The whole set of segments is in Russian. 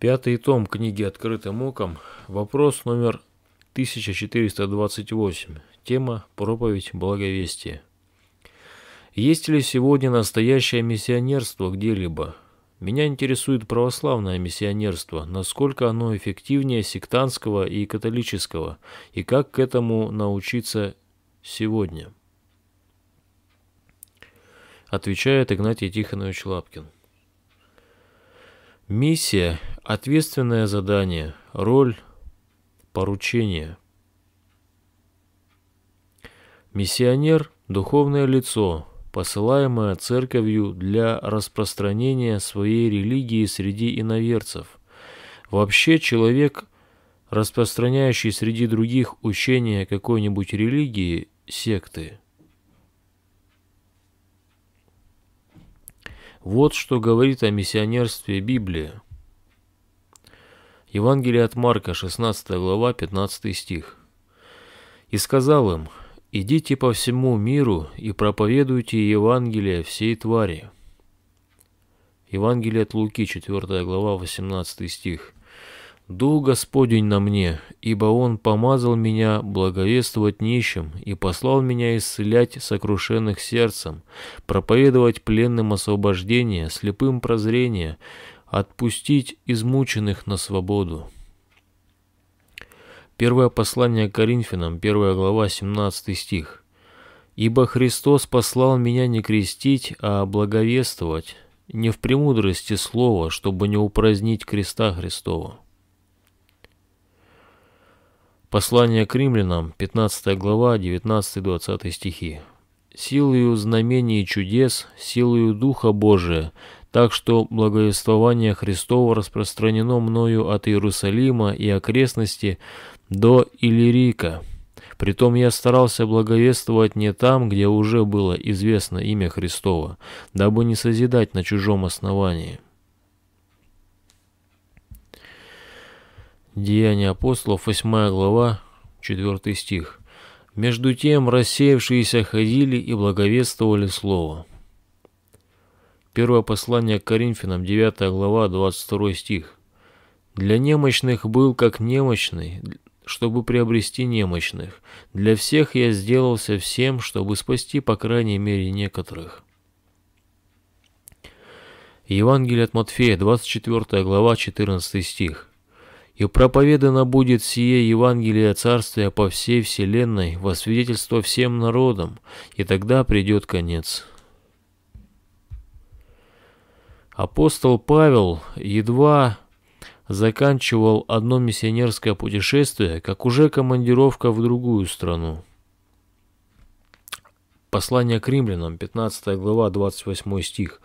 Пятый том книги «Открытым оком». Вопрос номер 1428. Тема «Проповедь благовестия». Есть ли сегодня настоящее миссионерство где-либо? Меня интересует православное миссионерство, насколько оно эффективнее сектантского и католического, и как к этому научиться сегодня. Отвечает Игнатий Тихонович Лапкин. Миссия – ответственное задание, роль – поручение. Миссионер – духовное лицо, посылаемое церковью для распространения своей религии среди иноверцев. Вообще человек, распространяющий среди других учения какой-нибудь религии, секты – Вот что говорит о миссионерстве Библия. Евангелие от Марка, 16 глава, 15 стих. «И сказал им, идите по всему миру и проповедуйте Евангелие всей твари». Евангелие от Луки, 4 глава, 18 стих. Дух Господень на мне, ибо Он помазал меня благовествовать нищим и послал меня исцелять сокрушенных сердцем, проповедовать пленным освобождение, слепым прозрение, отпустить измученных на свободу. Первое послание Коринфянам, 1 глава, 17 стих. «Ибо Христос послал меня не крестить, а благовествовать, не в премудрости слова, чтобы не упразднить креста Христова». Послание к римлянам, 15 глава, 19-20 стихи. «Силою знамений и чудес, силою Духа Божия, так что благовествование Христово распространено мною от Иерусалима и окрестности до Иллирика. Притом я старался благовествовать не там, где уже было известно имя Христово, дабы не созидать на чужом основании». Деяния апостолов, 8 глава, 4 стих. «Между тем рассеявшиеся ходили и благовествовали Слово». Первое послание к Коринфянам, 9 глава, 22 стих. «Для немощных был как немощный, чтобы приобрести немощных. Для всех я сделался всем, чтобы спасти, по крайней мере, некоторых». Евангелие от Матфея, 24 глава, 14 стих и проповедано будет сие Евангелие Царствия по всей вселенной во свидетельство всем народам, и тогда придет конец. Апостол Павел едва заканчивал одно миссионерское путешествие, как уже командировка в другую страну. Послание к римлянам, 15 глава, 28 стих.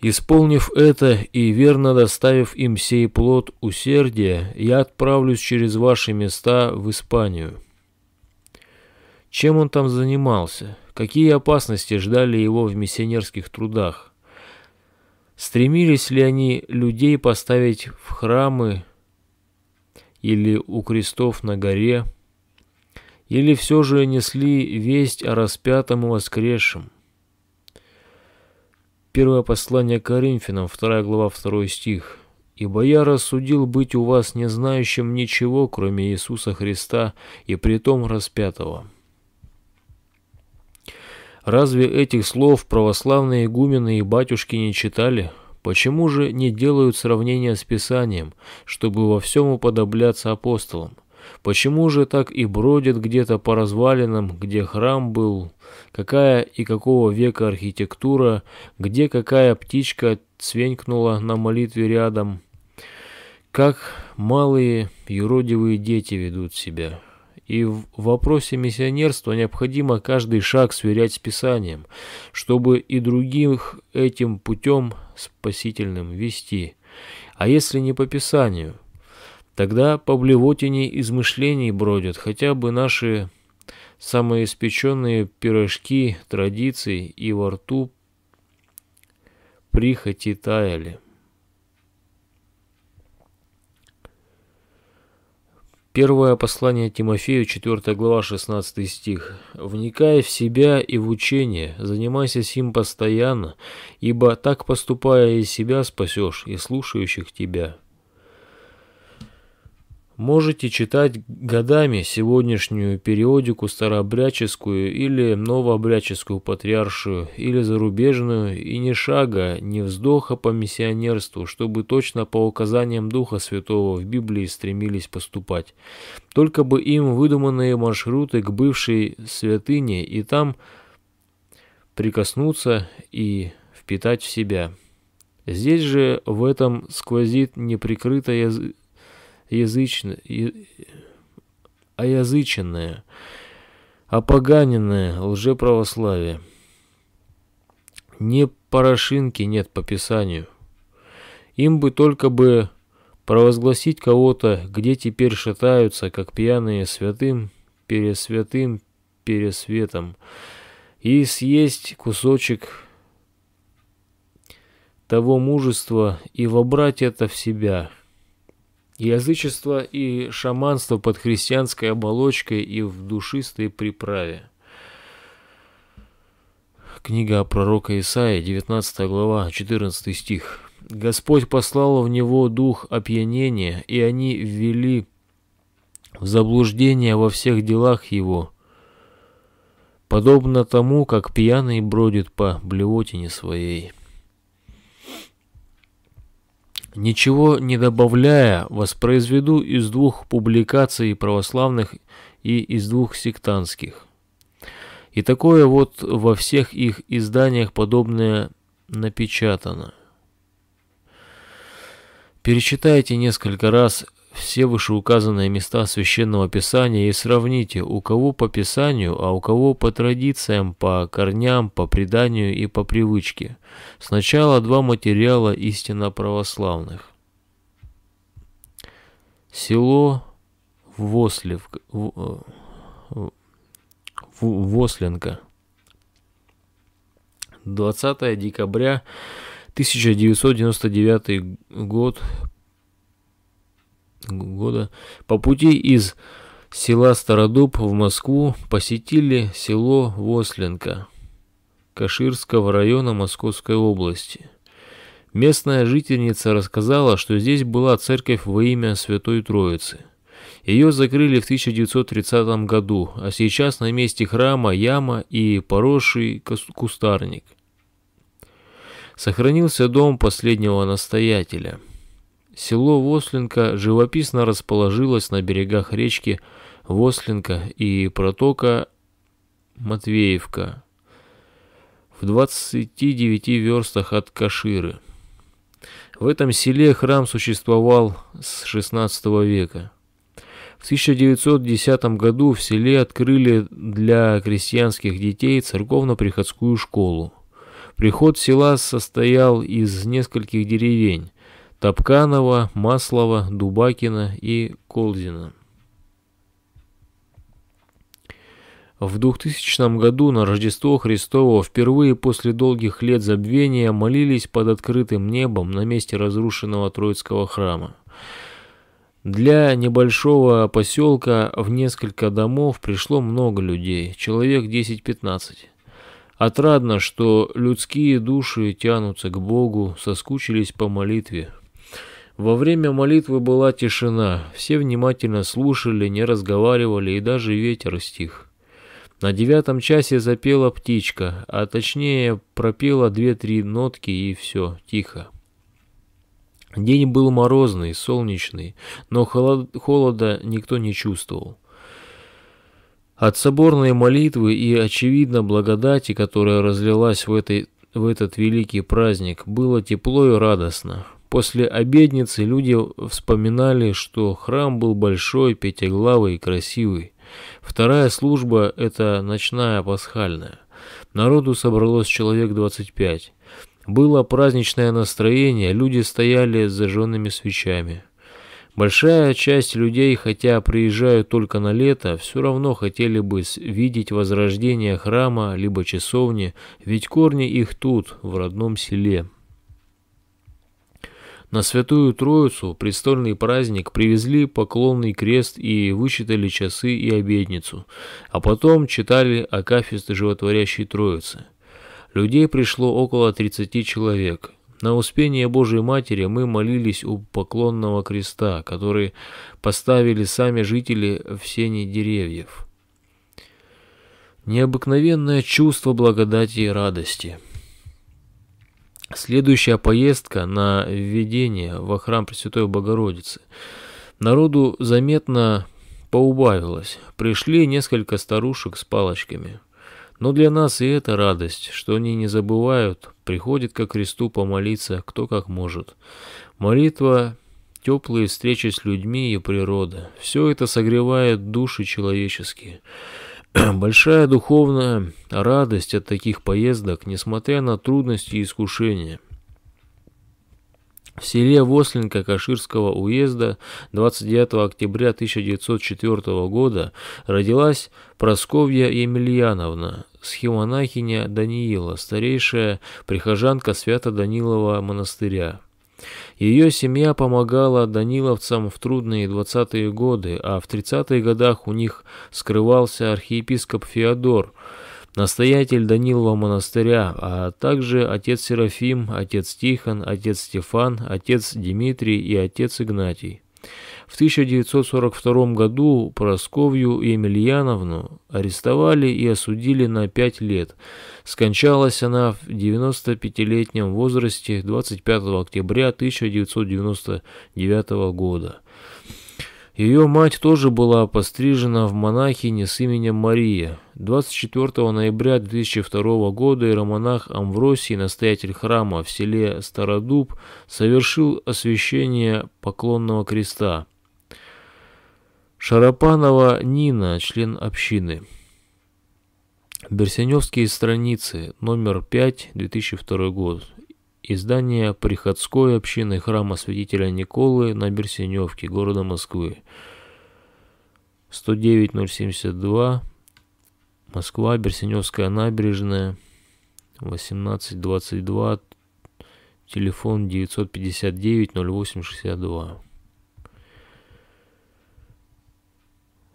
Исполнив это и верно доставив им сей плод усердия, я отправлюсь через ваши места в Испанию. Чем он там занимался? Какие опасности ждали его в миссионерских трудах? Стремились ли они людей поставить в храмы или у крестов на горе? Или все же несли весть о распятом и воскресшем? Первое послание Коринфянам, 2 глава, 2 стих. «Ибо я рассудил быть у вас не знающим ничего, кроме Иисуса Христа, и притом распятого». Разве этих слов православные игумены и батюшки не читали? Почему же не делают сравнения с Писанием, чтобы во всем уподобляться апостолам? Почему же так и бродят где-то по развалинам, где храм был, какая и какого века архитектура, где какая птичка цвенькнула на молитве рядом, как малые юродивые дети ведут себя. И в вопросе миссионерства необходимо каждый шаг сверять с Писанием, чтобы и других этим путем спасительным вести. А если не по Писанию – Тогда по блевотине измышлений бродят хотя бы наши самоиспеченные пирожки традиций и во рту прихоти таяли. Первое послание Тимофею, 4 глава, 16 стих. «Вникай в себя и в учение, занимайся сим постоянно, ибо так поступая из себя спасешь и слушающих тебя». Можете читать годами сегодняшнюю периодику старообрядческую или новообрядческую патриаршую, или зарубежную, и ни шага, ни вздоха по миссионерству, чтобы точно по указаниям Духа Святого в Библии стремились поступать. Только бы им выдуманные маршруты к бывшей святыне и там прикоснуться и впитать в себя. Здесь же в этом сквозит неприкрытая язычное, оязыченное, опоганенное лжеправославие. Не порошинки нет по Писанию. Им бы только бы провозгласить кого-то, где теперь шатаются, как пьяные святым, пересвятым, пересветом, и съесть кусочек того мужества и вобрать это в себя – Язычество и шаманство под христианской оболочкой и в душистой приправе. Книга пророка Исаии, 19 глава, 14 стих. Господь послал в него дух опьянения, и они ввели в заблуждение во всех делах его, подобно тому, как пьяный бродит по блевотине своей. Ничего не добавляя, воспроизведу из двух публикаций православных и из двух сектантских. И такое вот во всех их изданиях подобное напечатано. Перечитайте несколько раз все вышеуказанные места Священного Писания и сравните, у кого по Писанию, а у кого по традициям, по корням, по преданию и по привычке. Сначала два материала истинно православных. Село Вослев, Восленко. 20 декабря 1999 год года по пути из села Стародуб в Москву посетили село Восленко Каширского района Московской области. Местная жительница рассказала, что здесь была церковь во имя Святой Троицы. Ее закрыли в 1930 году, а сейчас на месте храма яма и поросший кустарник. Сохранился дом последнего настоятеля – Село Восленко живописно расположилось на берегах речки Восленко и протока Матвеевка в 29 верстах от Каширы. В этом селе храм существовал с XVI века. В 1910 году в селе открыли для крестьянских детей церковно-приходскую школу. Приход села состоял из нескольких деревень, Топканова, Маслова, Дубакина и Колзина. В 2000 году на Рождество Христово впервые после долгих лет забвения молились под открытым небом на месте разрушенного Троицкого храма. Для небольшого поселка в несколько домов пришло много людей, человек 10-15. Отрадно, что людские души тянутся к Богу, соскучились по молитве, во время молитвы была тишина, все внимательно слушали, не разговаривали, и даже ветер стих. На девятом часе запела птичка, а точнее пропела две-три нотки и все, тихо. День был морозный, солнечный, но холод, холода никто не чувствовал. От соборной молитвы и, очевидно, благодати, которая разлилась в, этой, в этот великий праздник, было тепло и радостно. После обедницы люди вспоминали, что храм был большой, пятиглавый и красивый. Вторая служба – это ночная пасхальная. Народу собралось человек 25. Было праздничное настроение, люди стояли с зажженными свечами. Большая часть людей, хотя приезжают только на лето, все равно хотели бы видеть возрождение храма либо часовни, ведь корни их тут, в родном селе. На Святую Троицу, престольный праздник, привезли поклонный крест и вычитали часы и обедницу, а потом читали акафисты животворящей Троицы. Людей пришло около 30 человек. На Успение Божией Матери мы молились у поклонного креста, который поставили сами жители в сене деревьев. Необыкновенное чувство благодати и радости. Следующая поездка на введение во храм Пресвятой Богородицы. Народу заметно поубавилось. Пришли несколько старушек с палочками. Но для нас и это радость, что они не забывают, приходят ко кресту помолиться, кто как может. Молитва, теплые встречи с людьми и природа – все это согревает души человеческие. Большая духовная радость от таких поездок, несмотря на трудности и искушения – в селе Восленко Каширского уезда 29 октября 1904 года родилась Просковья Емельяновна, схемонахиня Даниила, старейшая прихожанка Свято-Данилова монастыря. Ее семья помогала даниловцам в трудные 20-е годы, а в 30-е годах у них скрывался архиепископ Феодор – настоятель Данилова монастыря, а также отец Серафим, отец Тихон, отец Стефан, отец Дмитрий и отец Игнатий. В 1942 году Просковью Емельяновну арестовали и осудили на пять лет. Скончалась она в 95-летнем возрасте 25 октября 1999 года. Ее мать тоже была пострижена в монахини с именем Мария. 24 ноября 2002 года иеромонах Амвросий, настоятель храма в селе Стародуб, совершил освящение поклонного креста. Шарапанова Нина, член общины. Берсеневские страницы, номер 5, 2002 год. Издание приходской общины храма святителя Николы на Берсеневке, города Москвы. 109072, Москва, Берсеневская набережная, 1822, телефон 959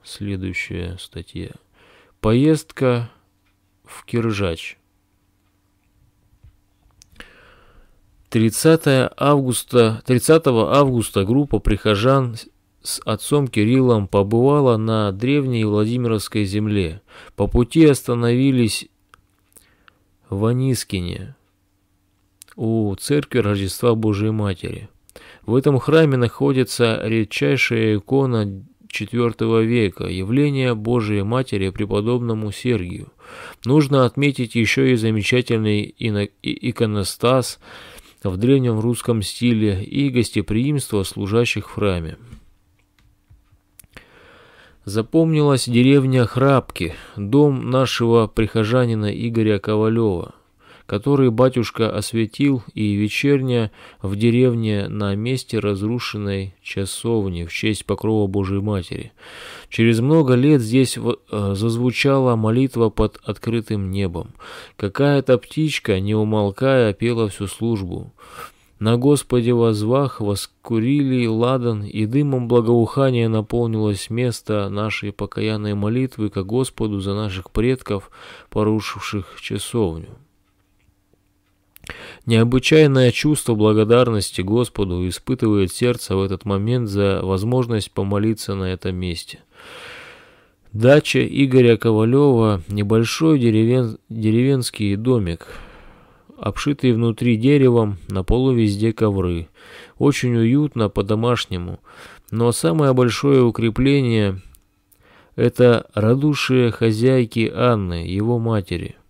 Следующая статья. Поездка в Киржач. 30 августа, 30 августа группа прихожан с отцом Кириллом побывала на древней Владимировской земле. По пути остановились в Анискине у церкви Рождества Божией Матери. В этом храме находится редчайшая икона IV века, явление Божией Матери преподобному Сергию. Нужно отметить еще и замечательный иконостас – в древнем русском стиле и гостеприимство служащих в храме. Запомнилась деревня Храпки, дом нашего прихожанина Игоря Ковалева который батюшка осветил, и вечерня в деревне на месте разрушенной часовни в честь покрова Божией Матери. Через много лет здесь э, зазвучала молитва под открытым небом. Какая-то птичка, не умолкая, пела всю службу. На Господе возвах воскурили ладан, и дымом благоухания наполнилось место нашей покаянной молитвы ко Господу за наших предков, порушивших часовню. Необычайное чувство благодарности Господу испытывает сердце в этот момент за возможность помолиться на этом месте. Дача Игоря Ковалева – небольшой деревен... деревенский домик, обшитый внутри деревом, на полу везде ковры. Очень уютно, по-домашнему. Но самое большое укрепление – это радушие хозяйки Анны, его матери –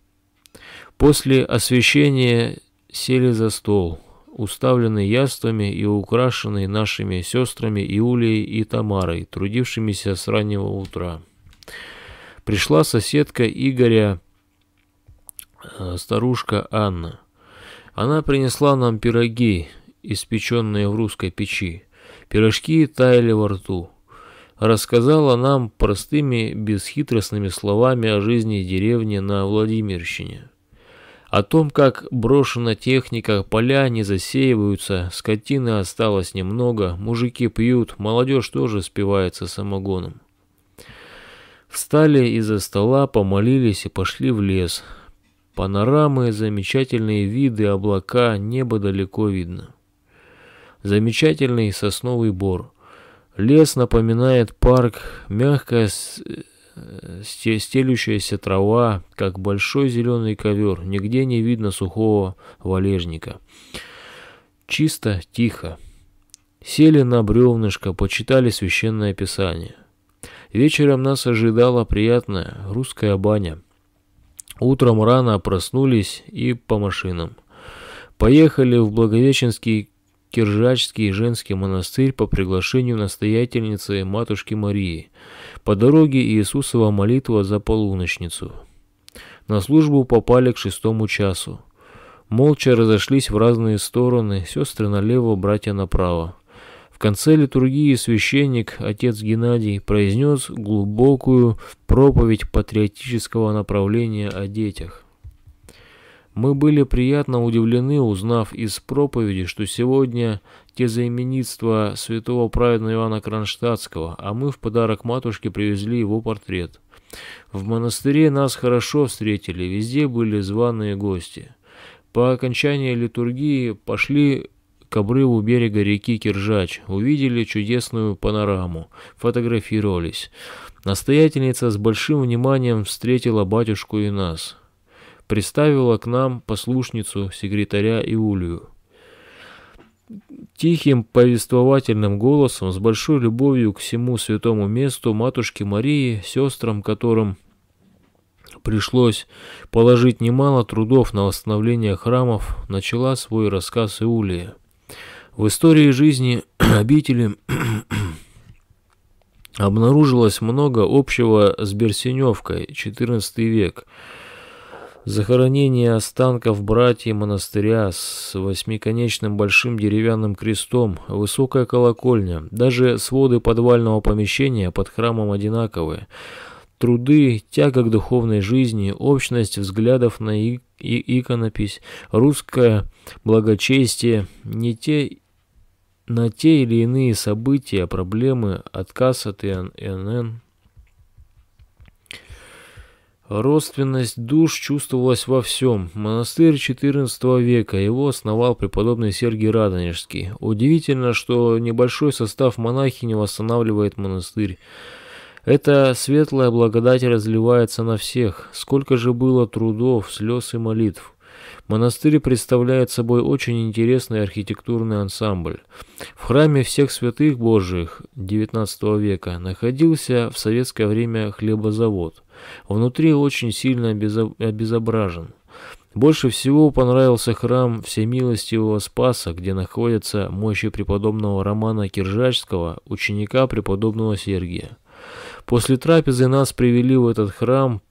После освящения сели за стол, уставленный яствами и украшенный нашими сестрами Иулией и Тамарой, трудившимися с раннего утра. Пришла соседка Игоря, э, старушка Анна. Она принесла нам пироги, испеченные в русской печи. Пирожки таяли во рту. Рассказала нам простыми, бесхитростными словами о жизни деревни на Владимирщине. О том, как брошена техника, поля не засеиваются, скотины осталось немного, мужики пьют, молодежь тоже спивается самогоном. Встали из-за стола, помолились и пошли в лес. Панорамы, замечательные виды, облака, небо далеко видно. Замечательный сосновый бор. Лес напоминает парк, мягкая стелющаяся трава, как большой зеленый ковер, нигде не видно сухого валежника. Чисто, тихо. Сели на бревнышко, почитали священное писание. Вечером нас ожидала приятная русская баня. Утром рано проснулись и по машинам. Поехали в Благовещенский Киржачский женский монастырь по приглашению настоятельницы Матушки Марии. По дороге Иисусова молитва за полуночницу. На службу попали к шестому часу. Молча разошлись в разные стороны, сестры налево, братья направо. В конце литургии священник, отец Геннадий, произнес глубокую проповедь патриотического направления о детях. Мы были приятно удивлены, узнав из проповеди, что сегодня те заименитства святого праведного Иоанна Кронштадтского, а мы в подарок матушке привезли его портрет. В монастыре нас хорошо встретили, везде были званые гости. По окончании литургии пошли к обрыву берега реки Киржач, увидели чудесную панораму, фотографировались. Настоятельница с большим вниманием встретила батюшку и нас приставила к нам послушницу секретаря Иулию. Тихим повествовательным голосом, с большой любовью к всему святому месту матушки Марии, сестрам которым пришлось положить немало трудов на восстановление храмов, начала свой рассказ Иулия. В истории жизни обители обнаружилось много общего с Берсеневкой, XIV век – Захоронение останков братьев монастыря с восьмиконечным большим деревянным крестом, высокая колокольня, даже своды подвального помещения под храмом одинаковые. Труды, тяга к духовной жизни, общность взглядов на и и иконопись, русское благочестие, не те на те или иные события, проблемы, отказ от ИНН, Родственность душ чувствовалась во всем. Монастырь XIV века, его основал преподобный Сергий Радонежский. Удивительно, что небольшой состав монахини восстанавливает монастырь. Эта светлая благодать разливается на всех. Сколько же было трудов, слез и молитв. Монастырь представляет собой очень интересный архитектурный ансамбль. В храме всех святых Божиих XIX века находился в советское время хлебозавод. Внутри очень сильно обезображен. Больше всего понравился храм Всемилостивого Спаса, где находятся мощи преподобного Романа Киржачского, ученика преподобного Сергия. После трапезы нас привели в этот храм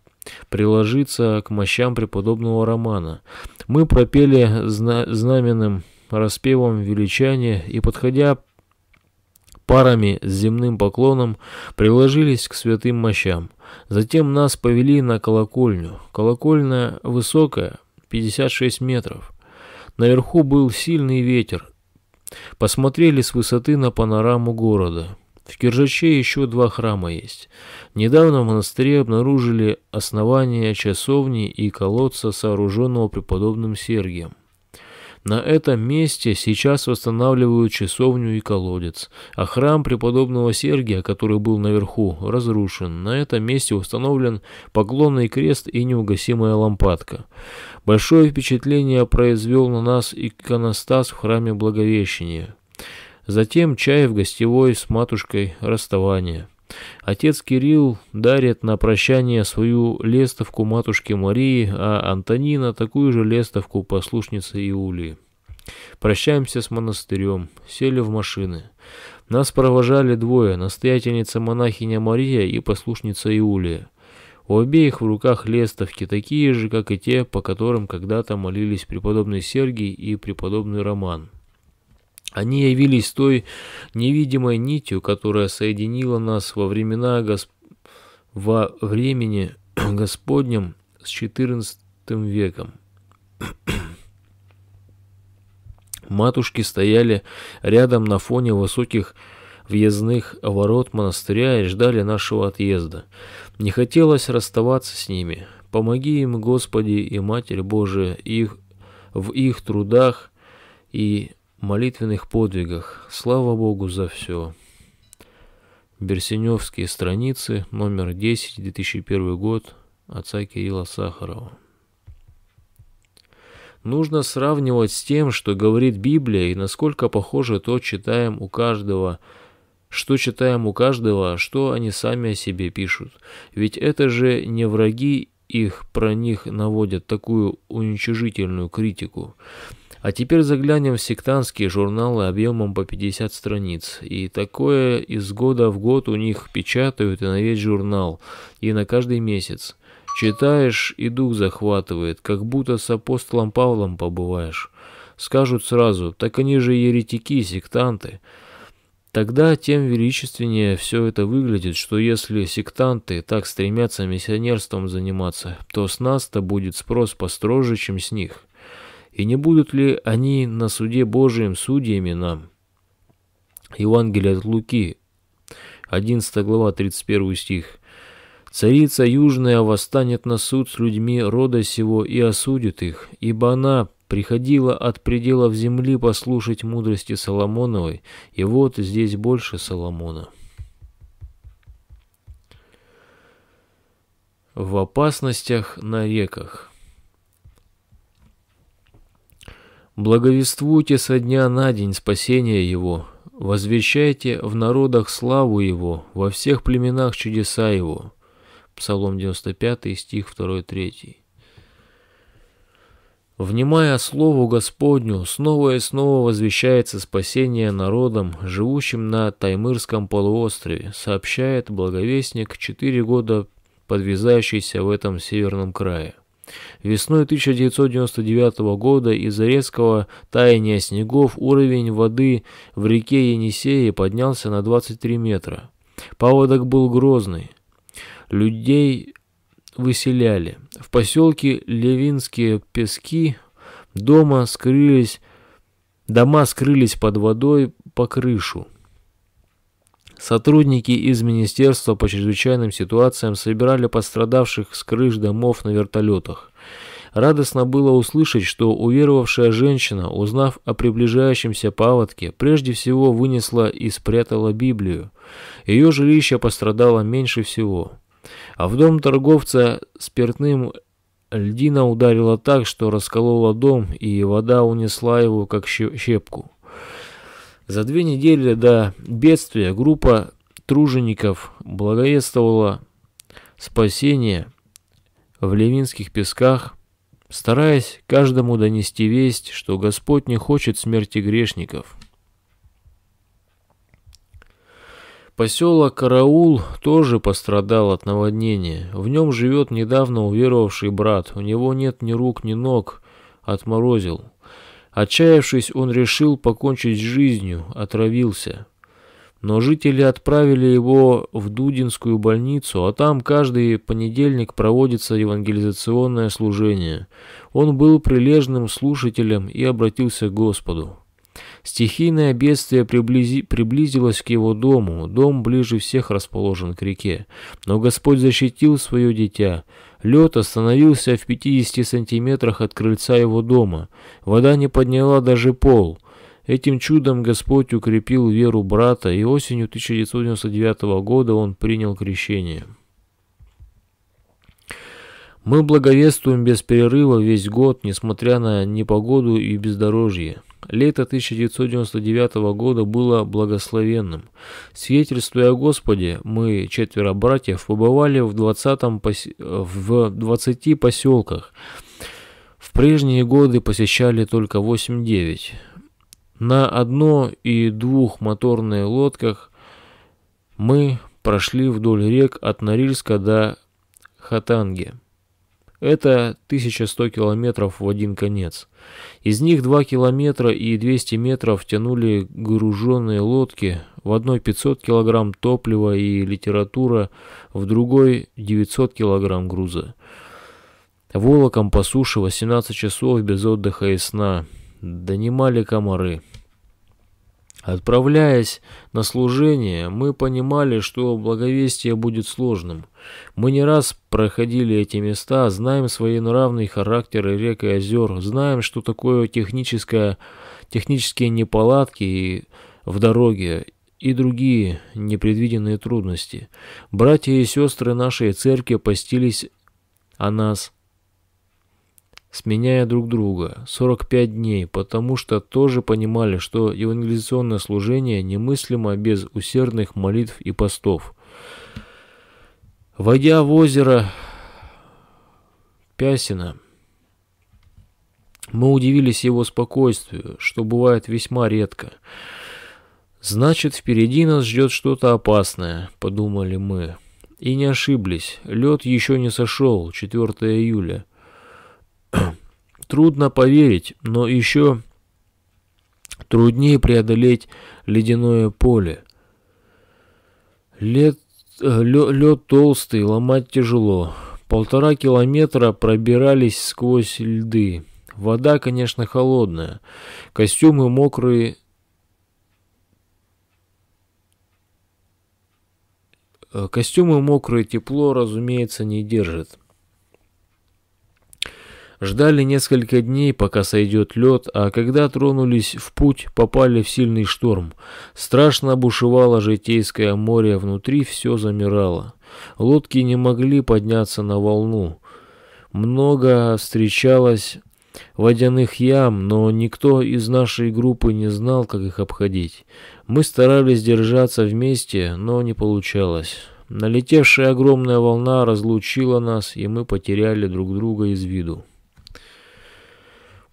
приложиться к мощам преподобного Романа. Мы пропели зна знаменным распевом величания и, подходя парами с земным поклоном, приложились к святым мощам. Затем нас повели на колокольню. Колокольня высокая, 56 метров. Наверху был сильный ветер. Посмотрели с высоты на панораму города. В Киржаче еще два храма есть. Недавно в монастыре обнаружили основание часовни и колодца, сооруженного преподобным Сергием. На этом месте сейчас восстанавливают часовню и колодец, а храм преподобного Сергия, который был наверху, разрушен. На этом месте установлен поклонный крест и неугасимая лампадка. Большое впечатление произвел на нас иконостас в храме Благовещения. Затем чай в гостевой с матушкой расставание. Отец Кирилл дарит на прощание свою лестовку матушке Марии, а Антонина такую же лестовку послушнице Иулии. Прощаемся с монастырем, сели в машины. Нас провожали двое, настоятельница монахиня Мария и послушница Иулия. У обеих в руках лестовки, такие же, как и те, по которым когда-то молились преподобный Сергий и преподобный Роман. Они явились той невидимой нитью, которая соединила нас во времена Госп... во времени Господнем с XIV веком. Матушки стояли рядом на фоне высоких въездных ворот монастыря и ждали нашего отъезда. Не хотелось расставаться с ними. Помоги им, Господи и Матерь Божия, их, в их трудах и молитвенных подвигах. Слава Богу за все. Берсеневские страницы, номер 10, 2001 год, отца Кирилла Сахарова. Нужно сравнивать с тем, что говорит Библия, и насколько похоже то читаем у каждого, что читаем у каждого, что они сами о себе пишут. Ведь это же не враги их про них наводят такую уничижительную критику. А теперь заглянем в сектантские журналы объемом по 50 страниц. И такое из года в год у них печатают и на весь журнал, и на каждый месяц. Читаешь, и дух захватывает, как будто с апостолом Павлом побываешь. Скажут сразу, так они же еретики, сектанты. Тогда тем величественнее все это выглядит, что если сектанты так стремятся миссионерством заниматься, то с нас-то будет спрос построже, чем с них. И не будут ли они на суде Божием судьями нам? Евангелие от Луки, 11 глава, 31 стих. Царица Южная восстанет на суд с людьми рода сего и осудит их, ибо она приходила от пределов земли послушать мудрости Соломоновой, и вот здесь больше Соломона. В опасностях на реках. Благовествуйте со дня на день спасения Его, возвещайте в народах славу Его, во всех племенах чудеса Его. Псалом 95, стих 2-3. Внимая Слову Господню, снова и снова возвещается спасение народам, живущим на Таймырском полуострове, сообщает благовестник, четыре года подвязающийся в этом северном крае. Весной 1999 года из-за резкого таяния снегов уровень воды в реке Енисеи поднялся на 23 метра. Паводок был грозный. Людей выселяли. В поселке Левинские Пески дома скрылись, дома скрылись под водой по крышу. Сотрудники из Министерства по чрезвычайным ситуациям собирали пострадавших с крыш домов на вертолетах. Радостно было услышать, что уверовавшая женщина, узнав о приближающемся паводке, прежде всего вынесла и спрятала Библию. Ее жилище пострадало меньше всего. А в дом торговца спиртным льдина ударила так, что расколола дом, и вода унесла его, как щепку. За две недели до бедствия группа тружеников благовествовала спасение в Левинских песках, стараясь каждому донести весть, что Господь не хочет смерти грешников. Поселок Караул тоже пострадал от наводнения. В нем живет недавно уверовавший брат. У него нет ни рук, ни ног. Отморозил. Отчаявшись, он решил покончить с жизнью, отравился. Но жители отправили его в Дудинскую больницу, а там каждый понедельник проводится евангелизационное служение. Он был прилежным слушателем и обратился к Господу. Стихийное бедствие приблизи... приблизилось к его дому, дом ближе всех расположен к реке. Но Господь защитил свое дитя. Лед остановился в 50 сантиметрах от крыльца его дома. Вода не подняла даже пол. Этим чудом Господь укрепил веру брата, и осенью 1999 года он принял крещение. Мы благовествуем без перерыва весь год, несмотря на непогоду и бездорожье. Лето 1999 года было благословенным. Свидетельствуя о Господе, мы, четверо братьев, побывали в 20, пос... в 20 поселках. В прежние годы посещали только 8-9. На одно- и двухмоторных лодках мы прошли вдоль рек от Норильска до Хатанги. Это 1100 километров в один конец. Из них 2 километра и 200 метров тянули груженные лодки, в одной 500 килограмм топлива и литература, в другой 900 килограмм груза. Волоком по суше 18 часов без отдыха и сна. Донимали комары. Отправляясь на служение, мы понимали, что благовестие будет сложным. Мы не раз проходили эти места, знаем свои нравные характеры рек и озер, знаем, что такое техническое, технические неполадки и в дороге и другие непредвиденные трудности. Братья и сестры нашей церкви постились о нас сменяя друг друга 45 дней, потому что тоже понимали, что евангелизационное служение немыслимо без усердных молитв и постов. Войдя в озеро Пясина, мы удивились его спокойствию, что бывает весьма редко. «Значит, впереди нас ждет что-то опасное», — подумали мы. И не ошиблись. Лед еще не сошел, 4 июля. Трудно поверить, но еще труднее преодолеть ледяное поле. Лед, лед, толстый, ломать тяжело. Полтора километра пробирались сквозь льды. Вода, конечно, холодная. Костюмы мокрые. Э, костюмы мокрые, тепло, разумеется, не держит. Ждали несколько дней, пока сойдет лед, а когда тронулись в путь, попали в сильный шторм. Страшно бушевало житейское море, внутри все замирало. Лодки не могли подняться на волну. Много встречалось водяных ям, но никто из нашей группы не знал, как их обходить. Мы старались держаться вместе, но не получалось. Налетевшая огромная волна разлучила нас, и мы потеряли друг друга из виду.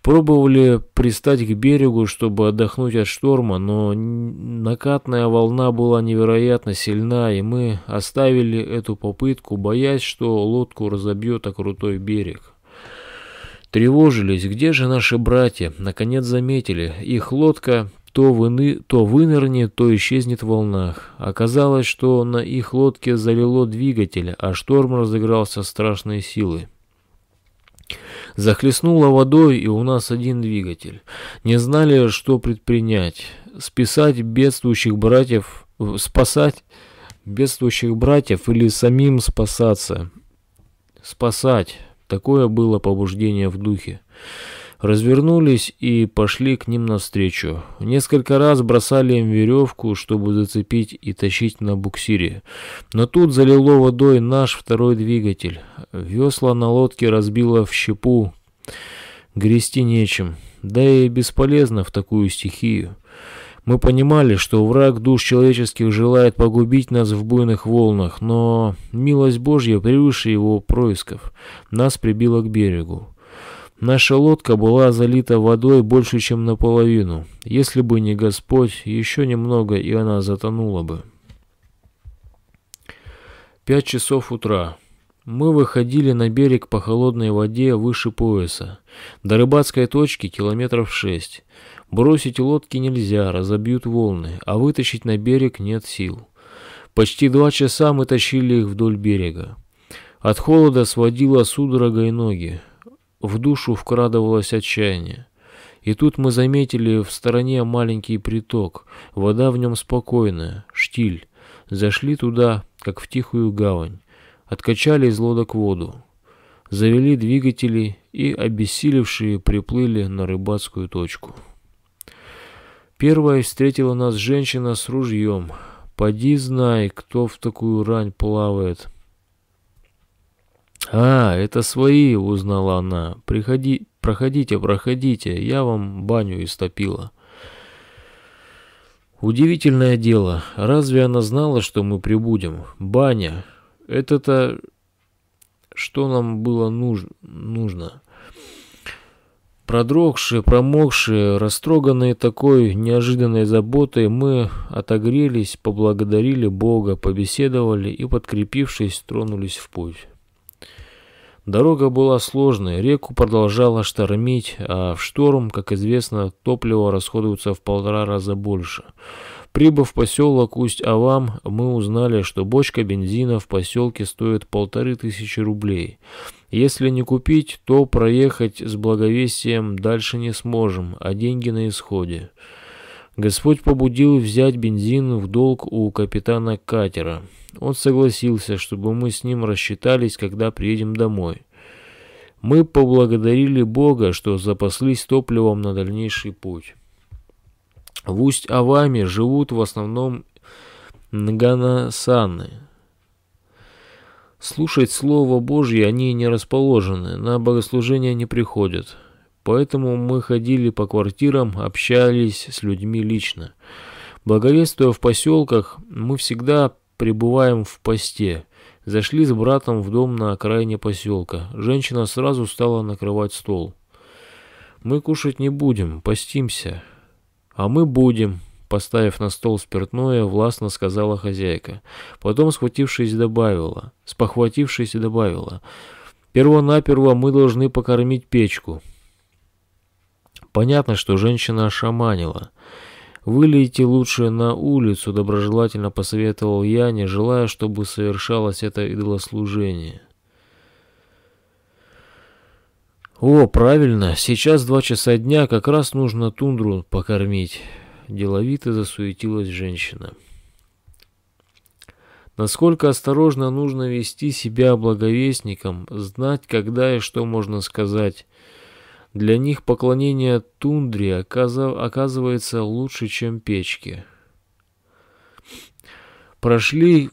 Пробовали пристать к берегу, чтобы отдохнуть от шторма, но накатная волна была невероятно сильна, и мы оставили эту попытку, боясь, что лодку разобьет о крутой берег. Тревожились, где же наши братья? Наконец заметили, их лодка то, выны, то вынырнет, то исчезнет в волнах. Оказалось, что на их лодке залило двигатель, а шторм разыгрался страшной силой. Захлестнуло водой, и у нас один двигатель. Не знали, что предпринять. Списать бедствующих братьев, спасать бедствующих братьев или самим спасаться. Спасать. Такое было побуждение в духе развернулись и пошли к ним навстречу. Несколько раз бросали им веревку, чтобы зацепить и тащить на буксире. Но тут залило водой наш второй двигатель. Весла на лодке разбило в щепу. Грести нечем. Да и бесполезно в такую стихию. Мы понимали, что враг душ человеческих желает погубить нас в буйных волнах, но милость Божья превыше его происков. Нас прибило к берегу. Наша лодка была залита водой больше, чем наполовину. Если бы не Господь, еще немного, и она затонула бы. Пять часов утра. Мы выходили на берег по холодной воде выше пояса. До рыбацкой точки километров шесть. Бросить лодки нельзя, разобьют волны, а вытащить на берег нет сил. Почти два часа мы тащили их вдоль берега. От холода сводило судорогой ноги в душу вкрадывалось отчаяние. И тут мы заметили в стороне маленький приток, вода в нем спокойная, штиль. Зашли туда, как в тихую гавань, откачали из лодок воду, завели двигатели и, обессилевшие, приплыли на рыбацкую точку. Первая встретила нас женщина с ружьем. Поди знай, кто в такую рань плавает. «А, это свои», — узнала она. «Приходи, проходите, проходите, я вам баню истопила». Удивительное дело, разве она знала, что мы прибудем? Баня. Это-то что нам было нуж нужно? Продрогшие, промокшие, растроганные такой неожиданной заботой, мы отогрелись, поблагодарили Бога, побеседовали и, подкрепившись, тронулись в путь. Дорога была сложной, реку продолжало штормить, а в шторм, как известно, топливо расходуется в полтора раза больше. Прибыв в поселок Усть-Авам, мы узнали, что бочка бензина в поселке стоит полторы тысячи рублей. Если не купить, то проехать с благовестием дальше не сможем, а деньги на исходе. Господь побудил взять бензин в долг у капитана катера. Он согласился, чтобы мы с ним рассчитались, когда приедем домой. Мы поблагодарили Бога, что запаслись топливом на дальнейший путь. В Усть-Аваме живут в основном нганасаны. Слушать Слово Божье они не расположены, на богослужение не приходят. Поэтому мы ходили по квартирам, общались с людьми лично. Благовествуя в поселках, мы всегда пребываем в посте. Зашли с братом в дом на окраине поселка. Женщина сразу стала накрывать стол. «Мы кушать не будем, постимся». «А мы будем», поставив на стол спиртное, властно сказала хозяйка. Потом, схватившись, добавила, спохватившись, добавила. «Первонаперво мы должны покормить печку». Понятно, что женщина ошаманила. «Вылейте лучше на улицу», — доброжелательно посоветовал я, не желая, чтобы совершалось это идолослужение. «О, правильно, сейчас два часа дня, как раз нужно тундру покормить». Деловито засуетилась женщина. Насколько осторожно нужно вести себя благовестником, знать, когда и что можно сказать. Для них поклонение тундре оказывается лучше, чем печке. Прошли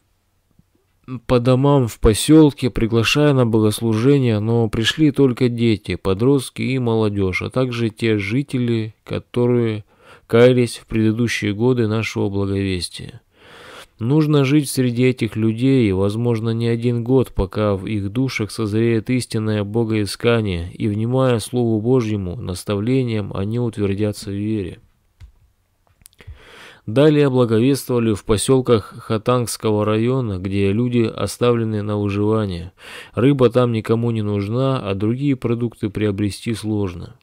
по домам в поселке, приглашая на богослужение, но пришли только дети, подростки и молодежь, а также те жители, которые каялись в предыдущие годы нашего благовестия. Нужно жить среди этих людей, возможно, не один год, пока в их душах созреет истинное богоискание, и, внимая Слову Божьему, наставлениям, они утвердятся в вере. Далее благовествовали в поселках Хатангского района, где люди оставлены на выживание. Рыба там никому не нужна, а другие продукты приобрести сложно.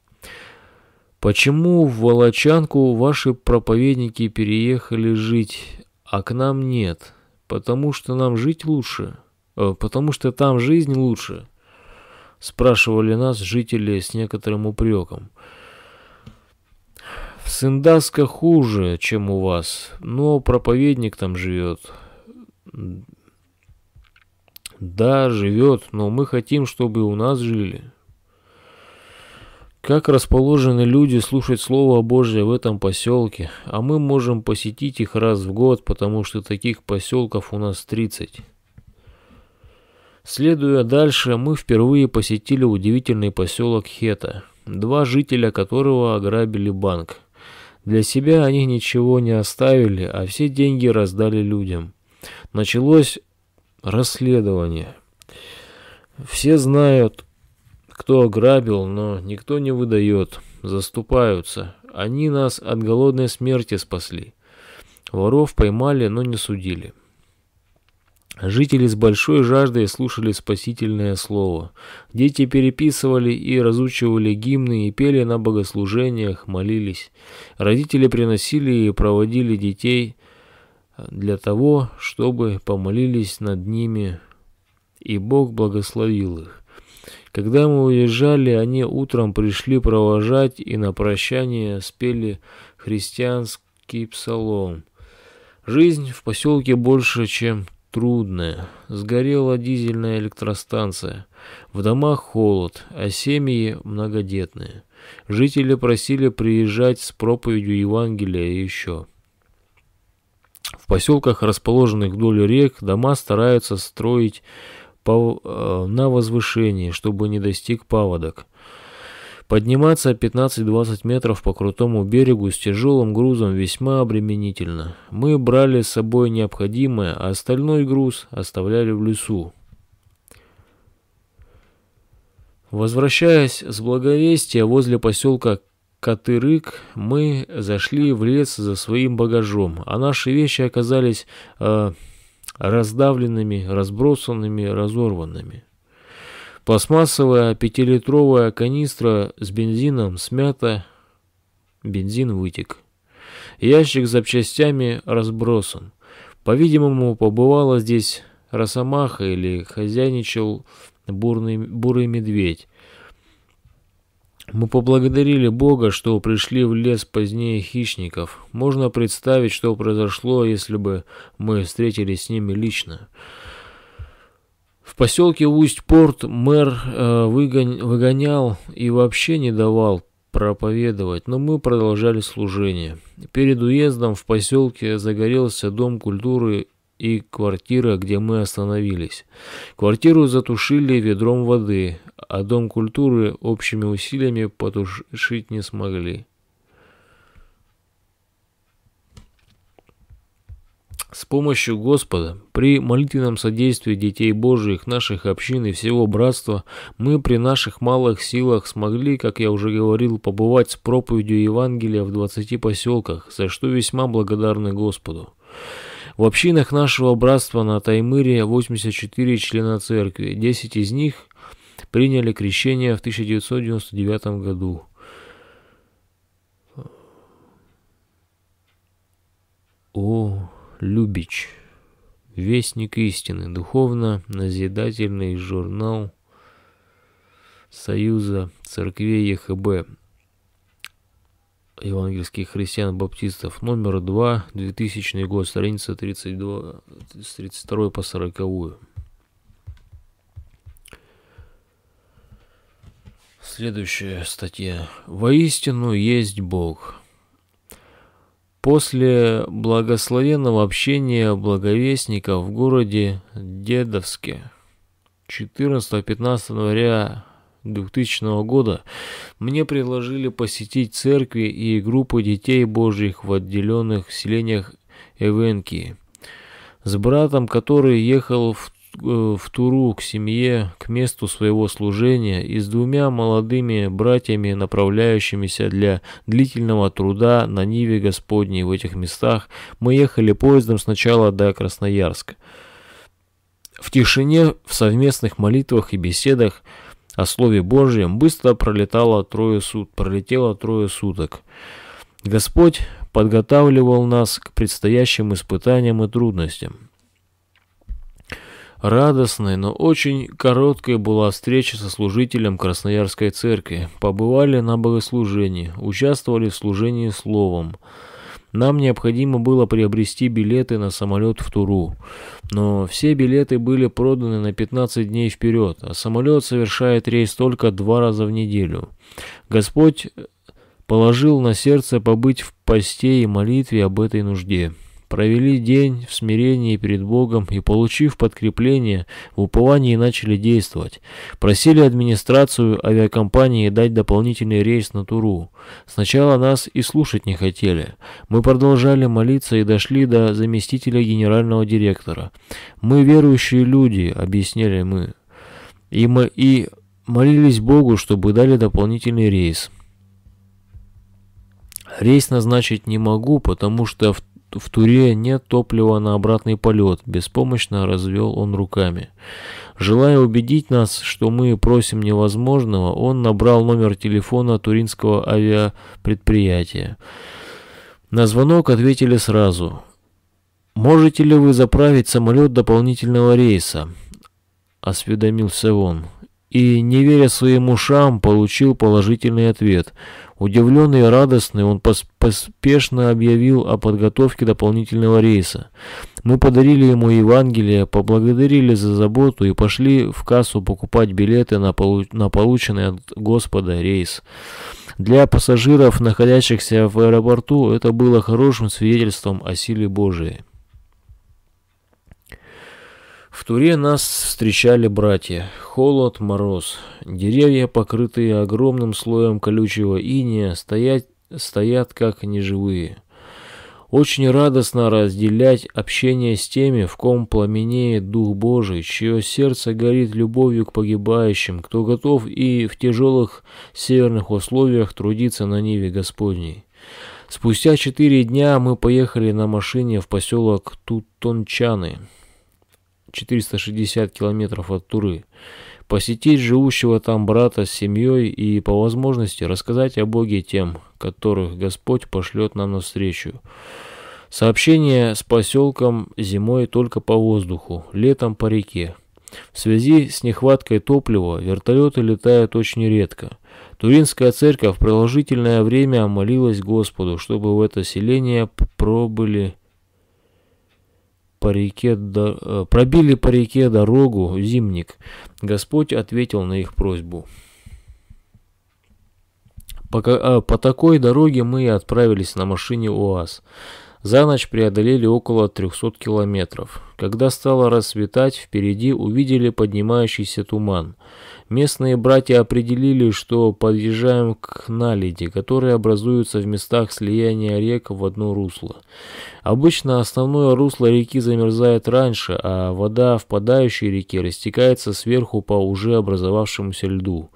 Почему в Волочанку ваши проповедники переехали жить, а к нам нет? Потому что нам жить лучше. Э, потому что там жизнь лучше. Спрашивали нас жители с некоторым упреком. В Сындаско хуже, чем у вас, но проповедник там живет. Да, живет, но мы хотим, чтобы у нас жили. Как расположены люди слушать Слово Божье в этом поселке, а мы можем посетить их раз в год, потому что таких поселков у нас 30. Следуя дальше, мы впервые посетили удивительный поселок Хета, два жителя которого ограбили банк. Для себя они ничего не оставили, а все деньги раздали людям. Началось расследование. Все знают, кто ограбил, но никто не выдает. Заступаются. Они нас от голодной смерти спасли. Воров поймали, но не судили. Жители с большой жаждой слушали спасительное слово. Дети переписывали и разучивали гимны и пели на богослужениях, молились. Родители приносили и проводили детей для того, чтобы помолились над ними, и Бог благословил их. Когда мы уезжали, они утром пришли провожать и на прощание спели христианский псалом. Жизнь в поселке больше, чем трудная. Сгорела дизельная электростанция. В домах холод, а семьи многодетные. Жители просили приезжать с проповедью Евангелия и еще. В поселках, расположенных вдоль рек, дома стараются строить на возвышении, чтобы не достиг паводок. Подниматься 15-20 метров по крутому берегу с тяжелым грузом весьма обременительно. Мы брали с собой необходимое, а остальной груз оставляли в лесу. Возвращаясь с благовестия возле поселка Катырык, мы зашли в лес за своим багажом, а наши вещи оказались... Э, раздавленными, разбросанными, разорванными. Пластмассовая пятилитровая канистра с бензином смята, бензин вытек. Ящик с запчастями разбросан. По-видимому, побывала здесь росомаха или хозяйничал бурный, бурый медведь. Мы поблагодарили Бога, что пришли в лес позднее хищников. Можно представить, что произошло, если бы мы встретились с ними лично. В поселке Усть-Порт мэр э, выгон, выгонял и вообще не давал проповедовать, но мы продолжали служение. Перед уездом в поселке загорелся дом культуры и квартира, где мы остановились. Квартиру затушили ведром воды, а дом культуры общими усилиями потушить не смогли. С помощью Господа, при молитвенном содействии детей Божиих, наших общин и всего братства, мы при наших малых силах смогли, как я уже говорил, побывать с проповедью Евангелия в 20 поселках, за что весьма благодарны Господу. В общинах нашего братства на Таймыре 84 члена церкви, 10 из них приняли крещение в 1999 году. О, Любич. Вестник истины. Духовно-назидательный журнал Союза церквей ЕХБ. Евангельских христиан-баптистов. Номер 2, 2000 год, страница 32, с 32 по 40. Следующая статья. «Воистину есть Бог». После благословенного общения благовестника в городе Дедовске 14-15 января 2000 года мне предложили посетить церкви и группы детей Божьих в отделенных селениях Эвенки с братом, который ехал в в Туру к семье, к месту своего служения и с двумя молодыми братьями, направляющимися для длительного труда на Ниве Господней в этих местах, мы ехали поездом сначала до Красноярска. В тишине, в совместных молитвах и беседах о Слове Божьем быстро пролетало трое сут, пролетело трое суток. Господь подготавливал нас к предстоящим испытаниям и трудностям. Радостной, но очень короткой была встреча со служителем Красноярской церкви. Побывали на богослужении, участвовали в служении словом. Нам необходимо было приобрести билеты на самолет в Туру. Но все билеты были проданы на 15 дней вперед, а самолет совершает рейс только два раза в неделю. Господь положил на сердце побыть в посте и молитве об этой нужде провели день в смирении перед Богом и, получив подкрепление, в уповании начали действовать. Просили администрацию авиакомпании дать дополнительный рейс на Туру. Сначала нас и слушать не хотели. Мы продолжали молиться и дошли до заместителя генерального директора. «Мы верующие люди», — объясняли мы. И мы и молились Богу, чтобы дали дополнительный рейс. Рейс назначить не могу, потому что в в Туре нет топлива на обратный полет, беспомощно развел он руками. Желая убедить нас, что мы просим невозможного, он набрал номер телефона туринского авиапредприятия. На звонок ответили сразу. «Можете ли вы заправить самолет дополнительного рейса?» – осведомился он. И, не веря своим ушам, получил положительный ответ – Удивленный и радостный, он поспешно объявил о подготовке дополнительного рейса. Мы подарили ему Евангелие, поблагодарили за заботу и пошли в кассу покупать билеты на, полу на полученный от Господа рейс. Для пассажиров, находящихся в аэропорту, это было хорошим свидетельством о силе Божией. В Туре нас встречали братья. Холод, мороз. Деревья, покрытые огромным слоем колючего иния, стоят, стоят как неживые. Очень радостно разделять общение с теми, в ком пламенеет Дух Божий, чье сердце горит любовью к погибающим, кто готов и в тяжелых северных условиях трудиться на Ниве Господней. Спустя четыре дня мы поехали на машине в поселок Тутончаны. 460 километров от Туры, посетить живущего там брата с семьей и по возможности рассказать о Боге тем, которых Господь пошлет нам навстречу. Сообщение с поселком зимой только по воздуху, летом по реке. В связи с нехваткой топлива вертолеты летают очень редко. Туринская церковь продолжительное время молилась Господу, чтобы в это селение пробыли по реке, э, пробили по реке дорогу зимник. Господь ответил на их просьбу. По, а, по такой дороге мы и отправились на машине УАЗ. За ночь преодолели около 300 километров. Когда стало рассветать, впереди увидели поднимающийся туман. Местные братья определили, что подъезжаем к наледи, которые образуются в местах слияния рек в одно русло. Обычно основное русло реки замерзает раньше, а вода впадающей реки растекается сверху по уже образовавшемуся льду.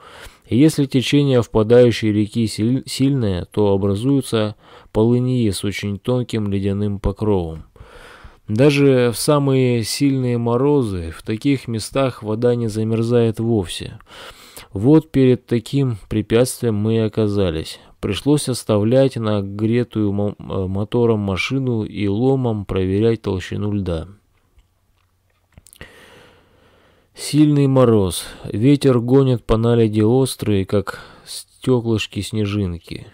Если течение впадающей реки сильное, то образуются полыньи с очень тонким ледяным покровом. Даже в самые сильные морозы в таких местах вода не замерзает вовсе. Вот перед таким препятствием мы и оказались. Пришлось оставлять нагретую э, мотором машину и ломом проверять толщину льда. Сильный мороз. Ветер гонит по наледи острые, как стеклышки снежинки.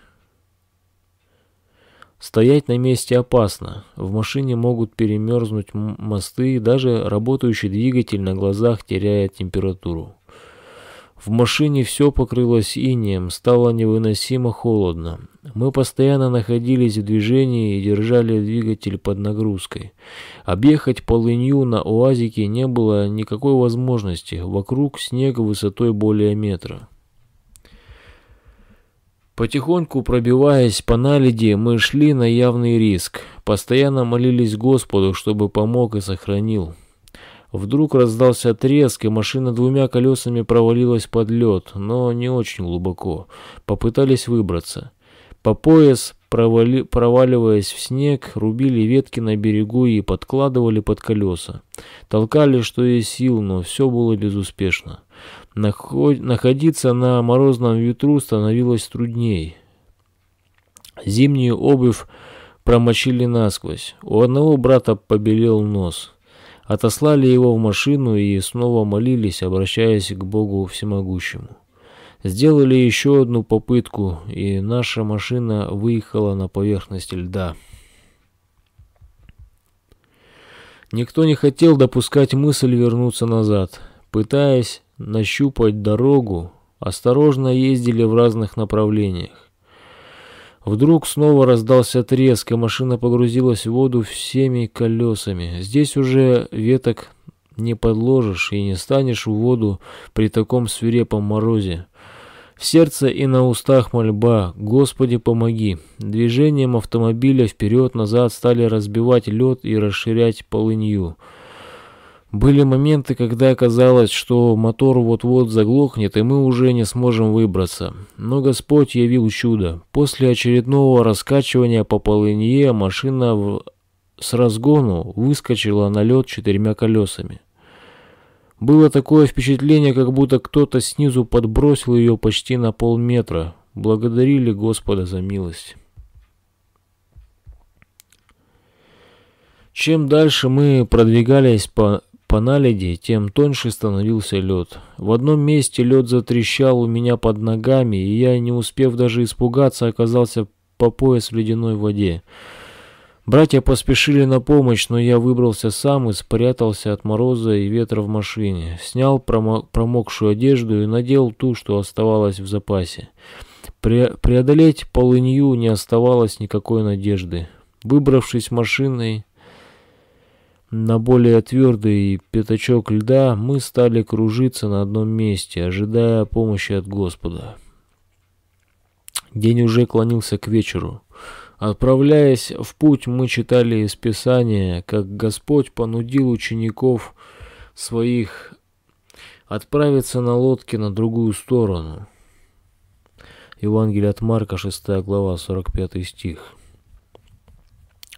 Стоять на месте опасно. В машине могут перемерзнуть мосты, даже работающий двигатель на глазах теряет температуру. В машине все покрылось инеем, стало невыносимо холодно. Мы постоянно находились в движении и держали двигатель под нагрузкой. Объехать полынью на УАЗике не было никакой возможности, вокруг снег высотой более метра. Потихоньку пробиваясь по наледи, мы шли на явный риск. Постоянно молились Господу, чтобы помог и сохранил. Вдруг раздался треск, и машина двумя колесами провалилась под лед, но не очень глубоко. Попытались выбраться. По пояс, провали... проваливаясь в снег, рубили ветки на берегу и подкладывали под колеса. Толкали, что есть сил, но все было безуспешно. Находиться на морозном ветру становилось трудней. Зимнюю обувь промочили насквозь. У одного брата побелел нос. Отослали его в машину и снова молились, обращаясь к Богу Всемогущему. Сделали еще одну попытку, и наша машина выехала на поверхность льда. Никто не хотел допускать мысль вернуться назад. Пытаясь нащупать дорогу, осторожно ездили в разных направлениях. Вдруг снова раздался треск, и машина погрузилась в воду всеми колесами. Здесь уже веток не подложишь и не станешь в воду при таком свирепом морозе. В сердце и на устах мольба «Господи, помоги!». Движением автомобиля вперед-назад стали разбивать лед и расширять полынью. Были моменты, когда казалось, что мотор вот-вот заглохнет, и мы уже не сможем выбраться. Но Господь явил чудо. После очередного раскачивания по полынье машина в... с разгону выскочила на лед четырьмя колесами. Было такое впечатление, как будто кто-то снизу подбросил ее почти на полметра. Благодарили Господа за милость. Чем дальше мы продвигались по по наледи, тем тоньше становился лед. В одном месте лед затрещал у меня под ногами, и я, не успев даже испугаться, оказался по пояс в ледяной воде. Братья поспешили на помощь, но я выбрался сам и спрятался от мороза и ветра в машине. Снял промокшую одежду и надел ту, что оставалось в запасе. Пре преодолеть полынью не оставалось никакой надежды. Выбравшись машиной, на более твердый пятачок льда мы стали кружиться на одном месте, ожидая помощи от Господа. День уже клонился к вечеру. Отправляясь в путь, мы читали из Писания, как Господь понудил учеников своих отправиться на лодке на другую сторону. Евангелие от Марка, 6 глава, 45 стих.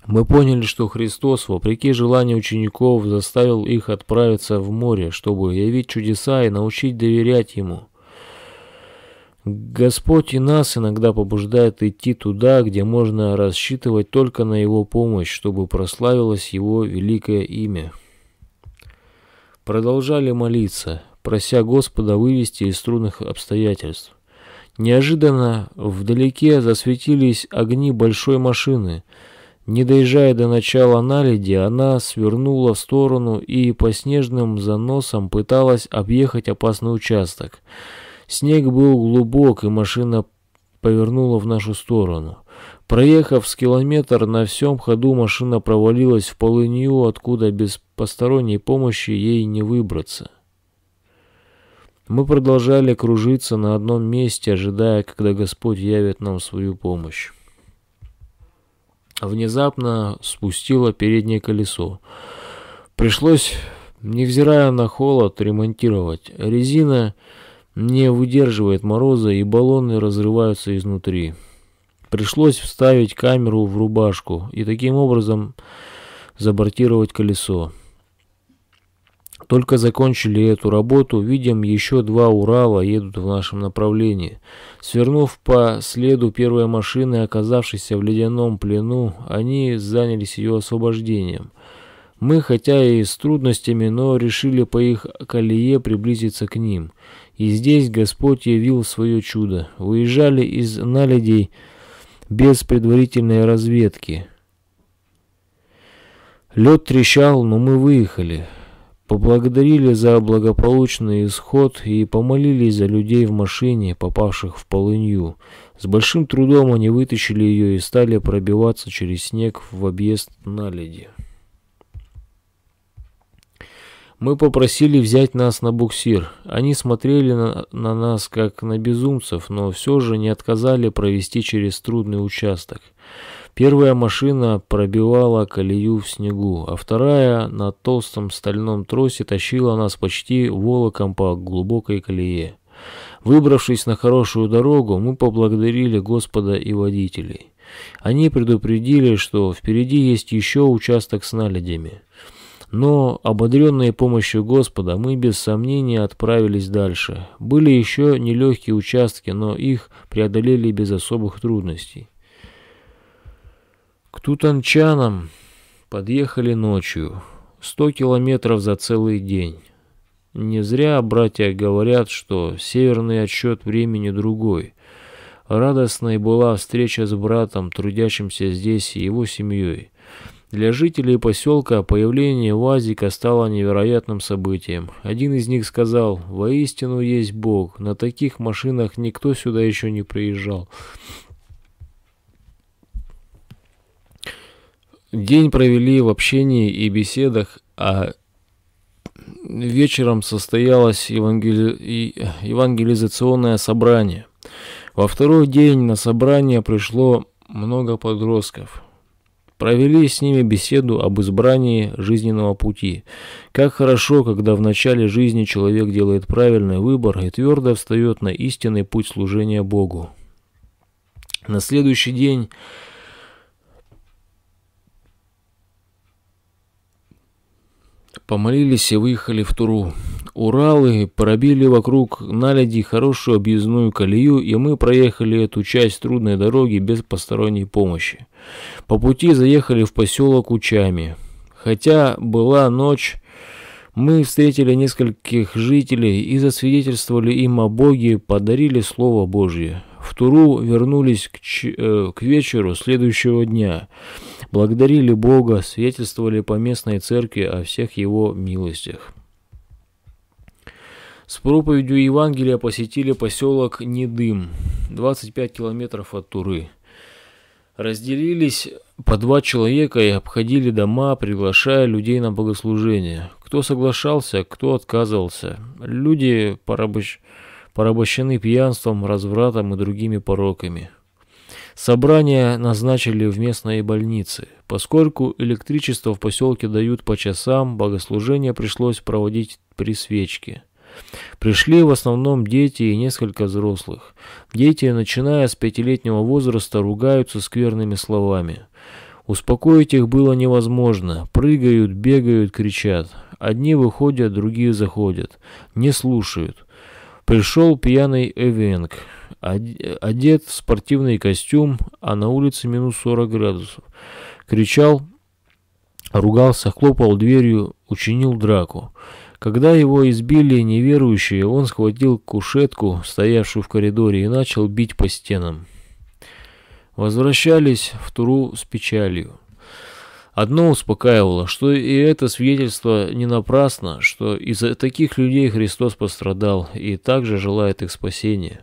Мы поняли, что Христос, вопреки желанию учеников, заставил их отправиться в море, чтобы явить чудеса и научить доверять Ему. Господь и нас иногда побуждает идти туда, где можно рассчитывать только на Его помощь, чтобы прославилось Его великое имя. продолжали молиться, прося Господа вывести из трудных обстоятельств. Неожиданно вдалеке засветились огни большой машины. Не доезжая до начала наледи, она свернула в сторону и по снежным заносам пыталась объехать опасный участок. Снег был глубок, и машина повернула в нашу сторону. Проехав с километр на всем ходу, машина провалилась в полынью, откуда без посторонней помощи ей не выбраться. Мы продолжали кружиться на одном месте, ожидая, когда Господь явит нам свою помощь. Внезапно спустило переднее колесо. Пришлось, невзирая на холод, ремонтировать. Резина не выдерживает мороза, и баллоны разрываются изнутри. Пришлось вставить камеру в рубашку и таким образом забортировать колесо. Только закончили эту работу, видим, еще два Урала едут в нашем направлении. Свернув по следу первой машины, оказавшейся в ледяном плену, они занялись ее освобождением. Мы, хотя и с трудностями, но решили по их колее приблизиться к ним. И здесь Господь явил свое чудо. Выезжали из наледей без предварительной разведки. Лед трещал, но мы выехали поблагодарили за благополучный исход и помолились за людей в машине, попавших в полынью. С большим трудом они вытащили ее и стали пробиваться через снег в объезд наледи. Мы попросили взять нас на буксир. Они смотрели на, на нас как на безумцев, но все же не отказали провести через трудный участок. Первая машина пробивала колею в снегу, а вторая на толстом стальном тросе тащила нас почти волоком по глубокой колее. Выбравшись на хорошую дорогу, мы поблагодарили Господа и водителей. Они предупредили, что впереди есть еще участок с наледями. Но, ободренные помощью Господа, мы без сомнения отправились дальше. Были еще нелегкие участки, но их преодолели без особых трудностей. К Тутанчанам подъехали ночью, сто километров за целый день. Не зря братья говорят, что северный отсчет времени другой. Радостной была встреча с братом, трудящимся здесь и его семьей. Для жителей поселка появление УАЗика стало невероятным событием. Один из них сказал, «Воистину есть Бог, на таких машинах никто сюда еще не приезжал». День провели в общении и беседах, а вечером состоялось евангели... евангелизационное собрание. Во второй день на собрание пришло много подростков. Провели с ними беседу об избрании жизненного пути. Как хорошо, когда в начале жизни человек делает правильный выбор и твердо встает на истинный путь служения Богу. На следующий день Помолились и выехали в Туру. Уралы пробили вокруг наледи хорошую объездную колею, и мы проехали эту часть трудной дороги без посторонней помощи. По пути заехали в поселок Учами. Хотя была ночь, мы встретили нескольких жителей и засвидетельствовали им о Боге, подарили Слово Божье. В Туру вернулись к, э, к вечеру следующего дня благодарили Бога, свидетельствовали по местной церкви о всех его милостях. С проповедью Евангелия посетили поселок Недым, 25 километров от Туры. Разделились по два человека и обходили дома, приглашая людей на богослужение. Кто соглашался, кто отказывался. Люди порабощ... порабощены пьянством, развратом и другими пороками. Собрание назначили в местной больнице. Поскольку электричество в поселке дают по часам, богослужение пришлось проводить при свечке. Пришли в основном дети и несколько взрослых. Дети, начиная с пятилетнего возраста, ругаются скверными словами. Успокоить их было невозможно. Прыгают, бегают, кричат. Одни выходят, другие заходят. Не слушают. Пришел пьяный Эвенг одет в спортивный костюм, а на улице минус 40 градусов. Кричал, ругался, хлопал дверью, учинил драку. Когда его избили неверующие, он схватил кушетку, стоявшую в коридоре, и начал бить по стенам. Возвращались в Туру с печалью. Одно успокаивало, что и это свидетельство не напрасно, что из-за таких людей Христос пострадал и также желает их спасения.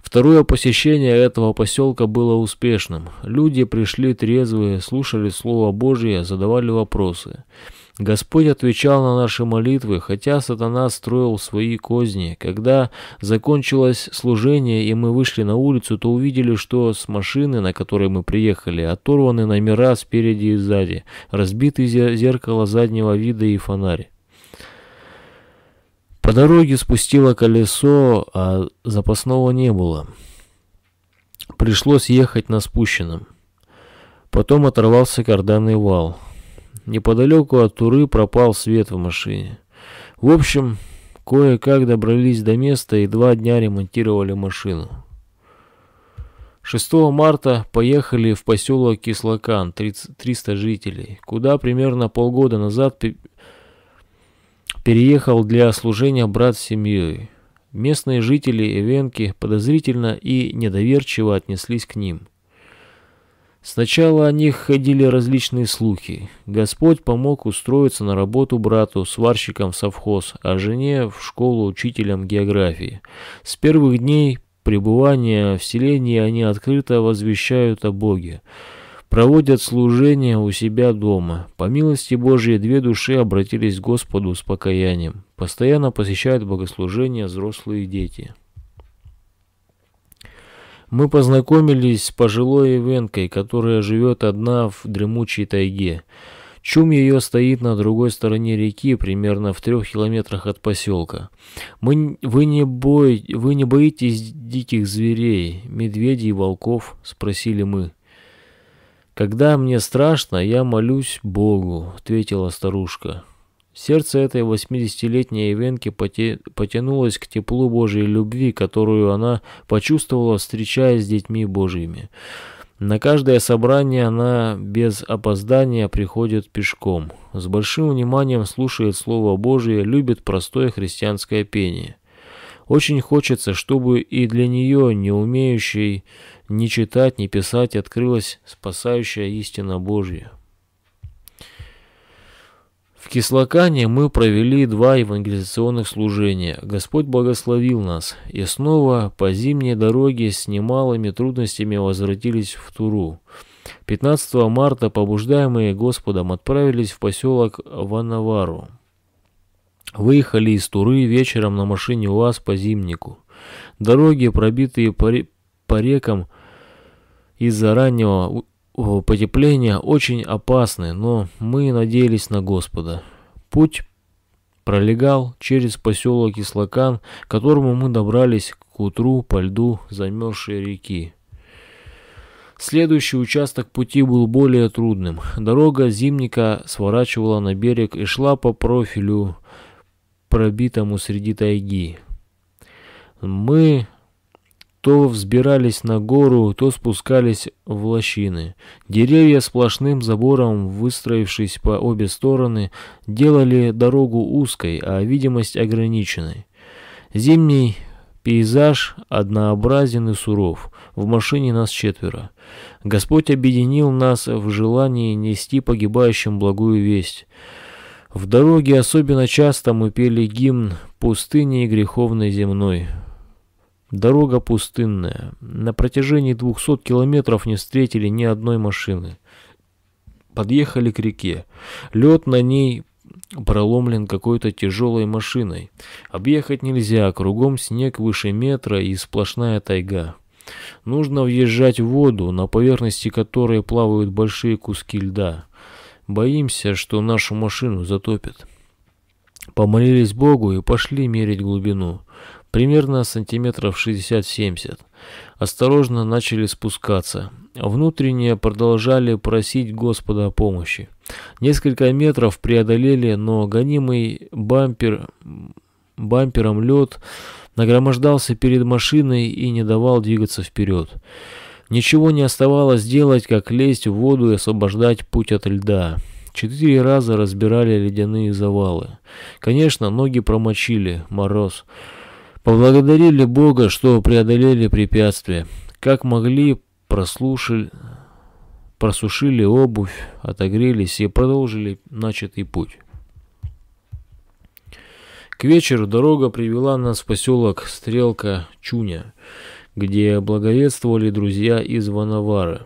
Второе посещение этого поселка было успешным. Люди пришли трезвые, слушали Слово Божие, задавали вопросы. Господь отвечал на наши молитвы, хотя сатана строил свои козни. Когда закончилось служение и мы вышли на улицу, то увидели, что с машины, на которой мы приехали, оторваны номера спереди и сзади, разбиты зеркало заднего вида и фонарь. По дороге спустило колесо, а запасного не было. Пришлось ехать на спущенном. Потом оторвался карданный вал. Неподалеку от Туры пропал свет в машине. В общем, кое-как добрались до места и два дня ремонтировали машину. 6 марта поехали в поселок Кислакан, 30, 300 жителей, куда примерно полгода назад переехал для служения брат с семьей. Местные жители Эвенки подозрительно и недоверчиво отнеслись к ним. Сначала о них ходили различные слухи. Господь помог устроиться на работу брату, сварщиком в совхоз, а жене в школу учителем географии. С первых дней пребывания в селении они открыто возвещают о Боге. Проводят служение у себя дома. По милости Божьей две души обратились к Господу с покаянием. Постоянно посещают богослужения взрослые дети. Мы познакомились с пожилой Ивенкой, которая живет одна в дремучей тайге. Чум ее стоит на другой стороне реки, примерно в трех километрах от поселка. Мы, вы, не бой, вы не боитесь диких зверей, медведей и волков? Спросили мы. Когда мне страшно, я молюсь Богу, ответила старушка. Сердце этой восьмидесятилетней Ивенки потянулось к теплу Божьей любви, которую она почувствовала, встречаясь с детьми Божьими. На каждое собрание она без опоздания приходит пешком. С большим вниманием слушает Слово Божие, любит простое христианское пение. Очень хочется, чтобы и для нее, не умеющей ни читать, ни писать, открылась спасающая истина Божья. В Кислокане мы провели два евангелизационных служения. Господь благословил нас, и снова по зимней дороге с немалыми трудностями возвратились в Туру. 15 марта, побуждаемые Господом, отправились в поселок Ванавару. Выехали из Туры вечером на машине УАЗ по зимнику. Дороги, пробитые по, по рекам из-за раннего потепления очень опасны, но мы надеялись на Господа. Путь пролегал через поселок Ислакан, к которому мы добрались к утру по льду замерзшей реки. Следующий участок пути был более трудным. Дорога зимника сворачивала на берег и шла по профилю, пробитому среди тайги. Мы то взбирались на гору, то спускались в лощины. Деревья сплошным забором, выстроившись по обе стороны, делали дорогу узкой, а видимость ограниченной. Зимний пейзаж однообразен и суров. В машине нас четверо. Господь объединил нас в желании нести погибающим благую весть. В дороге особенно часто мы пели гимн пустыни и греховной земной. Дорога пустынная. На протяжении 200 километров не встретили ни одной машины. Подъехали к реке. Лед на ней проломлен какой-то тяжелой машиной. Объехать нельзя, кругом снег выше метра и сплошная тайга. Нужно въезжать в воду, на поверхности которой плавают большие куски льда. Боимся, что нашу машину затопит. Помолились Богу и пошли мерить глубину примерно сантиметров 60-70. Осторожно начали спускаться. Внутренне продолжали просить Господа о помощи. Несколько метров преодолели, но гонимый бампер, бампером лед нагромождался перед машиной и не давал двигаться вперед. Ничего не оставалось делать, как лезть в воду и освобождать путь от льда. Четыре раза разбирали ледяные завалы. Конечно, ноги промочили, мороз. Поблагодарили Бога, что преодолели препятствия. Как могли, прослушали, просушили обувь, отогрелись и продолжили начатый путь. К вечеру дорога привела нас в поселок Стрелка-Чуня, где благовествовали друзья из Ванавары.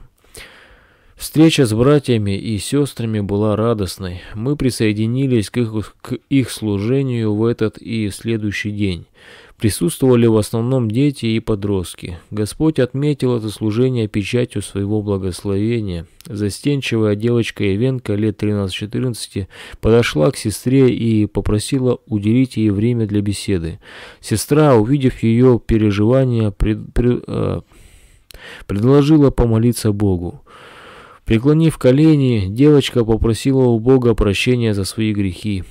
Встреча с братьями и сестрами была радостной. Мы присоединились к их, к их служению в этот и следующий день. Присутствовали в основном дети и подростки. Господь отметил это служение печатью своего благословения. Застенчивая девочка Ивенка лет 13-14 подошла к сестре и попросила уделить ей время для беседы. Сестра, увидев ее переживания, пред, пред, э, предложила помолиться Богу. Преклонив колени, девочка попросила у Бога прощения за свои грехи.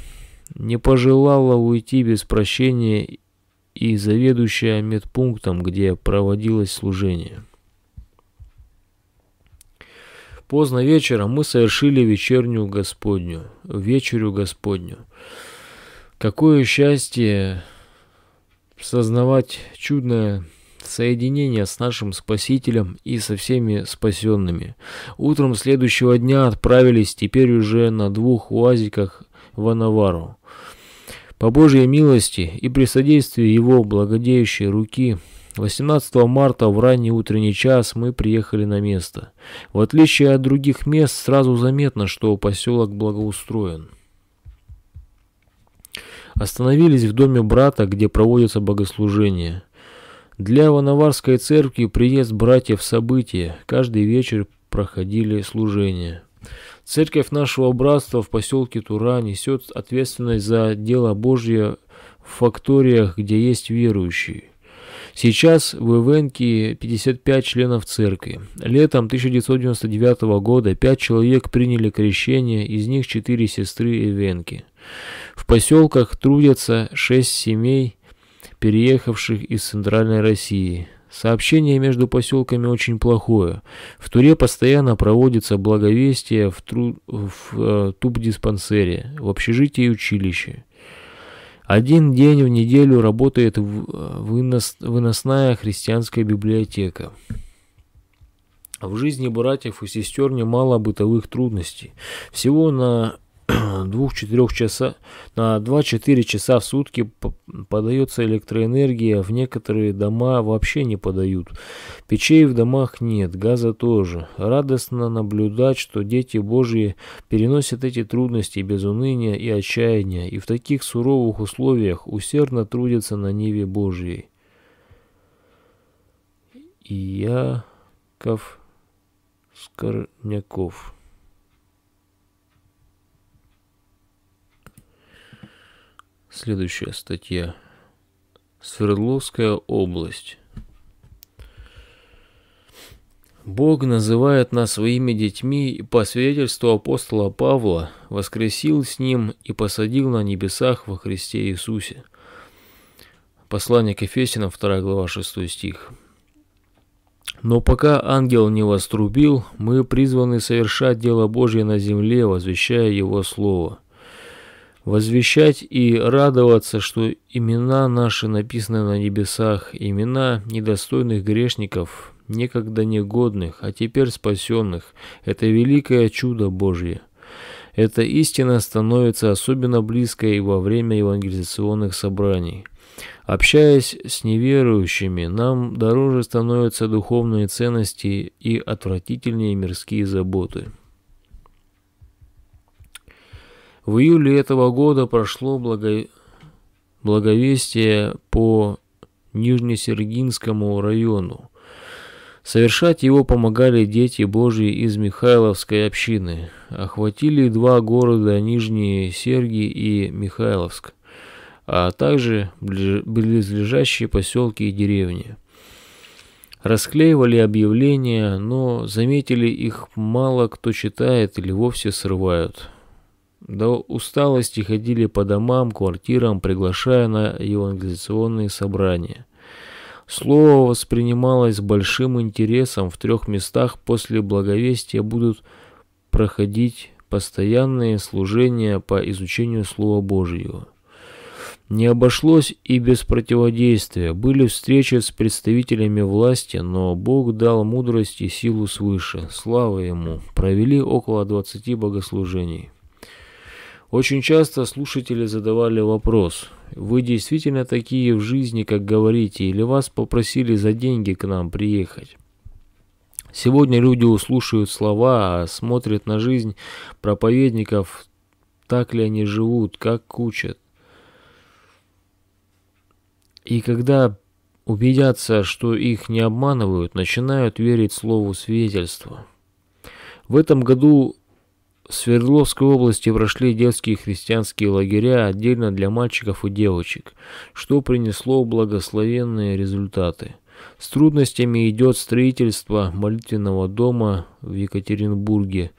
Не пожелала уйти без прощения и заведующая медпунктом, где проводилось служение. Поздно вечером мы совершили вечернюю Господню, вечерю Господню. Какое счастье сознавать чудное соединение с нашим Спасителем и со всеми спасенными. Утром следующего дня отправились теперь уже на двух уазиках в Анавару. По Божьей милости и при содействии Его благодеющей руки 18 марта в ранний утренний час мы приехали на место. В отличие от других мест сразу заметно, что поселок благоустроен. Остановились в доме брата, где проводятся богослужения. Для Ванаварской церкви приезд братьев событие. Каждый вечер проходили служения. Церковь нашего братства в поселке Тура несет ответственность за дело Божье в факториях, где есть верующие. Сейчас в Ивенке 55 членов церкви. Летом 1999 года 5 человек приняли крещение, из них 4 сестры Ивенки. В поселках трудятся 6 семей, переехавших из Центральной России. Сообщение между поселками очень плохое. В Туре постоянно проводится благовестие в, тру... в э, туб-диспансере, в общежитии и училище. Один день в неделю работает вынос... выносная христианская библиотека. В жизни братьев и сестер немало бытовых трудностей. Всего на двух-четырех часа, на 2-4 часа в сутки подается электроэнергия, в некоторые дома вообще не подают. Печей в домах нет, газа тоже. Радостно наблюдать, что дети Божьи переносят эти трудности без уныния и отчаяния, и в таких суровых условиях усердно трудятся на Ниве Божьей. Яков Скорняков Следующая статья. Свердловская область. Бог называет нас своими детьми и по свидетельству апостола Павла воскресил с ним и посадил на небесах во Христе Иисусе. Послание к Ефесянам, 2 глава, 6 стих. Но пока ангел не вострубил, мы призваны совершать дело Божье на земле, возвещая Его Слово – возвещать и радоваться, что имена наши написаны на небесах, имена недостойных грешников, некогда негодных, а теперь спасенных. Это великое чудо Божье. Эта истина становится особенно близкой во время евангелизационных собраний. Общаясь с неверующими, нам дороже становятся духовные ценности и отвратительнее мирские заботы. В июле этого года прошло благо... благовестие по Нижнесергинскому району. Совершать его помогали дети Божьи из Михайловской общины. Охватили два города Нижние Серги и Михайловск, а также близлежащие поселки и деревни. Расклеивали объявления, но заметили их мало кто читает или вовсе срывают. До усталости ходили по домам, квартирам, приглашая на евангелизационные собрания. Слово воспринималось с большим интересом. В трех местах после благовестия будут проходить постоянные служения по изучению Слова Божьего. Не обошлось и без противодействия. Были встречи с представителями власти, но Бог дал мудрость и силу свыше. Слава Ему. Провели около 20 богослужений. Очень часто слушатели задавали вопрос, вы действительно такие в жизни, как говорите, или вас попросили за деньги к нам приехать? Сегодня люди услышают слова, а смотрят на жизнь проповедников, так ли они живут, как учат. И когда убедятся, что их не обманывают, начинают верить слову свидетельства. В этом году Свердловской области прошли детские христианские лагеря отдельно для мальчиков и девочек, что принесло благословенные результаты. С трудностями идет строительство молитвенного дома в Екатеринбурге,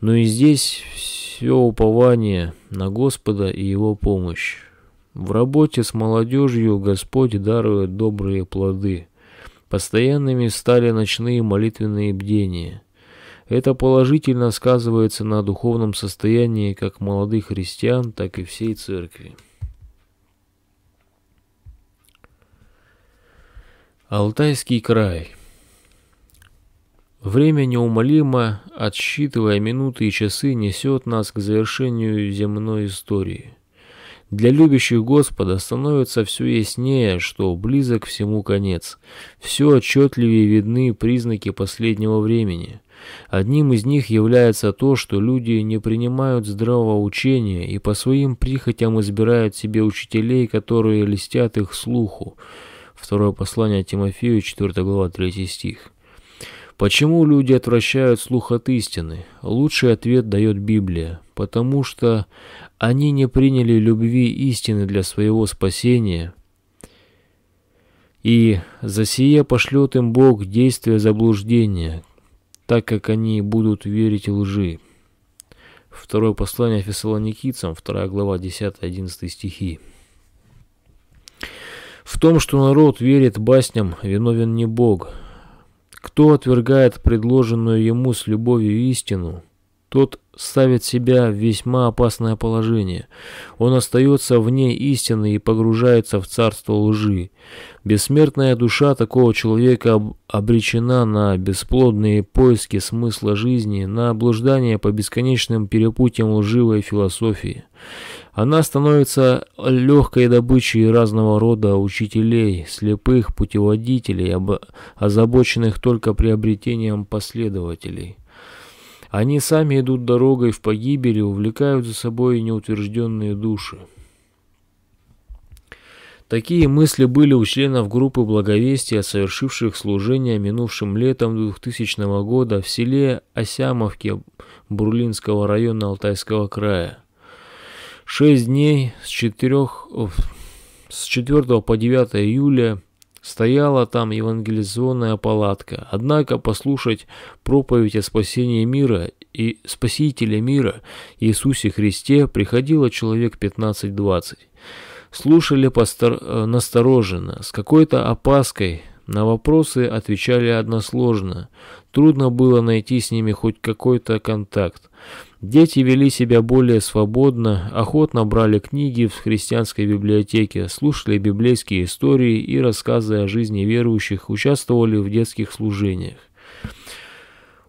но и здесь все упование на Господа и Его помощь. В работе с молодежью Господь дарует добрые плоды. Постоянными стали ночные молитвенные бдения. Это положительно сказывается на духовном состоянии как молодых христиан, так и всей церкви. Алтайский край Время неумолимо, отсчитывая минуты и часы, несет нас к завершению земной истории. Для любящих Господа становится все яснее, что близок всему конец. Все отчетливее видны признаки последнего времени. Одним из них является то, что люди не принимают здравого учения и по своим прихотям избирают себе учителей, которые листят их слуху. Второе послание Тимофею, 4 глава, 3 стих. Почему люди отвращают слух от истины? Лучший ответ дает Библия. Потому что они не приняли любви истины для своего спасения. И за сие пошлет им Бог действия заблуждения, так как они будут верить лжи. Второе послание Фессалоникийцам, 2 глава, 10-11 стихи. В том, что народ верит басням, виновен не Бог. Кто отвергает предложенную ему с любовью истину, тот ставит себя в весьма опасное положение. Он остается вне истины и погружается в царство лжи. Бессмертная душа такого человека обречена на бесплодные поиски смысла жизни, на облуждание по бесконечным перепутьям лживой философии. Она становится легкой добычей разного рода учителей, слепых путеводителей, озабоченных только приобретением последователей. Они сами идут дорогой в погибель и увлекают за собой неутвержденные души. Такие мысли были у членов группы благовестия, совершивших служение минувшим летом 2000 года в селе Осямовке Бурлинского района Алтайского края. Шесть дней с 4, с 4 по 9 июля Стояла там евангелизационная палатка. Однако послушать проповедь о спасении мира и Спасителя мира Иисусе Христе приходило человек 15-20. Слушали постор... Э, настороженно, с какой-то опаской, на вопросы отвечали односложно. Трудно было найти с ними хоть какой-то контакт. Дети вели себя более свободно, охотно брали книги в христианской библиотеке, слушали библейские истории и рассказы о жизни верующих, участвовали в детских служениях.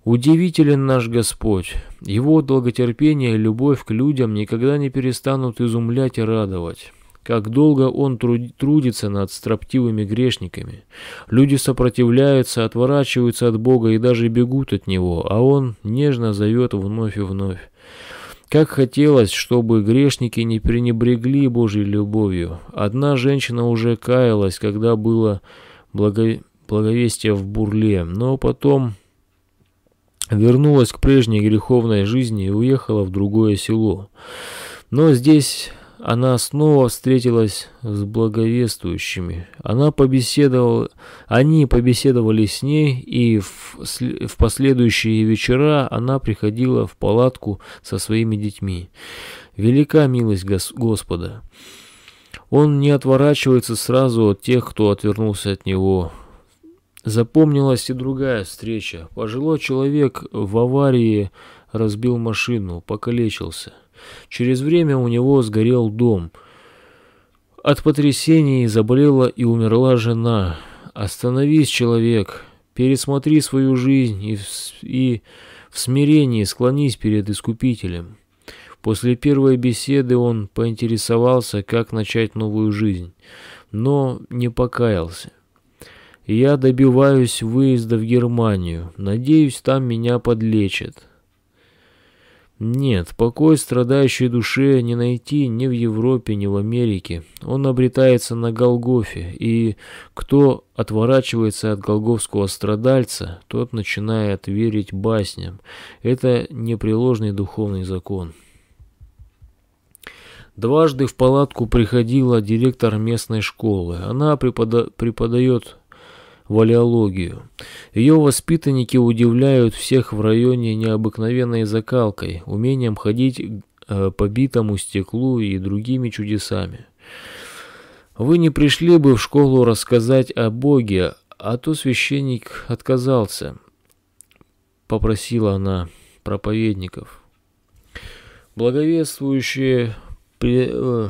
Удивителен наш Господь. Его долготерпение и любовь к людям никогда не перестанут изумлять и радовать. Как долго он труд трудится над строптивыми грешниками. Люди сопротивляются, отворачиваются от Бога и даже бегут от Него, а он нежно зовет вновь и вновь. Как хотелось, чтобы грешники не пренебрегли Божьей любовью. Одна женщина уже каялась, когда было благо... благовестие в Бурле, но потом вернулась к прежней греховной жизни и уехала в другое село. Но здесь она снова встретилась с благовествующими. Она побеседовала, они побеседовали с ней, и в, в последующие вечера она приходила в палатку со своими детьми. Велика милость Гос Господа. Он не отворачивается сразу от тех, кто отвернулся от него. Запомнилась и другая встреча. Пожилой человек в аварии разбил машину, покалечился. Через время у него сгорел дом. От потрясений заболела и умерла жена. Остановись, человек, пересмотри свою жизнь и, и в смирении склонись перед Искупителем. После первой беседы он поинтересовался, как начать новую жизнь, но не покаялся. Я добиваюсь выезда в Германию. Надеюсь, там меня подлечат. Нет, покой страдающей душе не найти ни в Европе, ни в Америке. Он обретается на Голгофе, и кто отворачивается от голговского страдальца, тот начинает верить басням. Это непреложный духовный закон. Дважды в палатку приходила директор местной школы. Она препода преподает валеологию. Ее воспитанники удивляют всех в районе необыкновенной закалкой, умением ходить э, по битому стеклу и другими чудесами. Вы не пришли бы в школу рассказать о Боге, а то священник отказался, попросила она проповедников. Благовествующие э,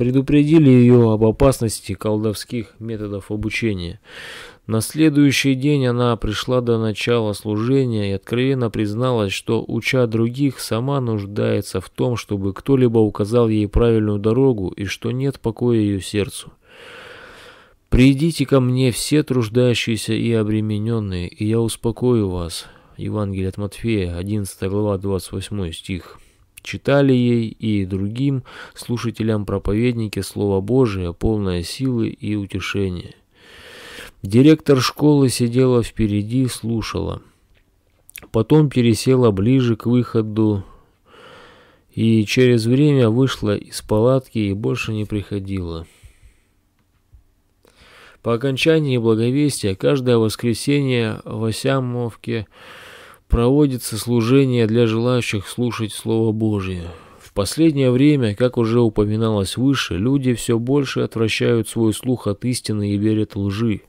предупредили ее об опасности колдовских методов обучения. На следующий день она пришла до начала служения и откровенно призналась, что, уча других, сама нуждается в том, чтобы кто-либо указал ей правильную дорогу и что нет покоя ее сердцу. «Придите ко мне все труждающиеся и обремененные, и я успокою вас». Евангелие от Матфея, 11 глава, 28 стих. Читали ей и другим слушателям проповедники Слово Божие, полное силы и утешения. Директор школы сидела впереди, слушала. Потом пересела ближе к выходу и через время вышла из палатки и больше не приходила. По окончании благовестия каждое воскресенье в Осямовке проводится служение для желающих слушать Слово Божье. В последнее время, как уже упоминалось выше, люди все больше отвращают свой слух от истины и верят лжи.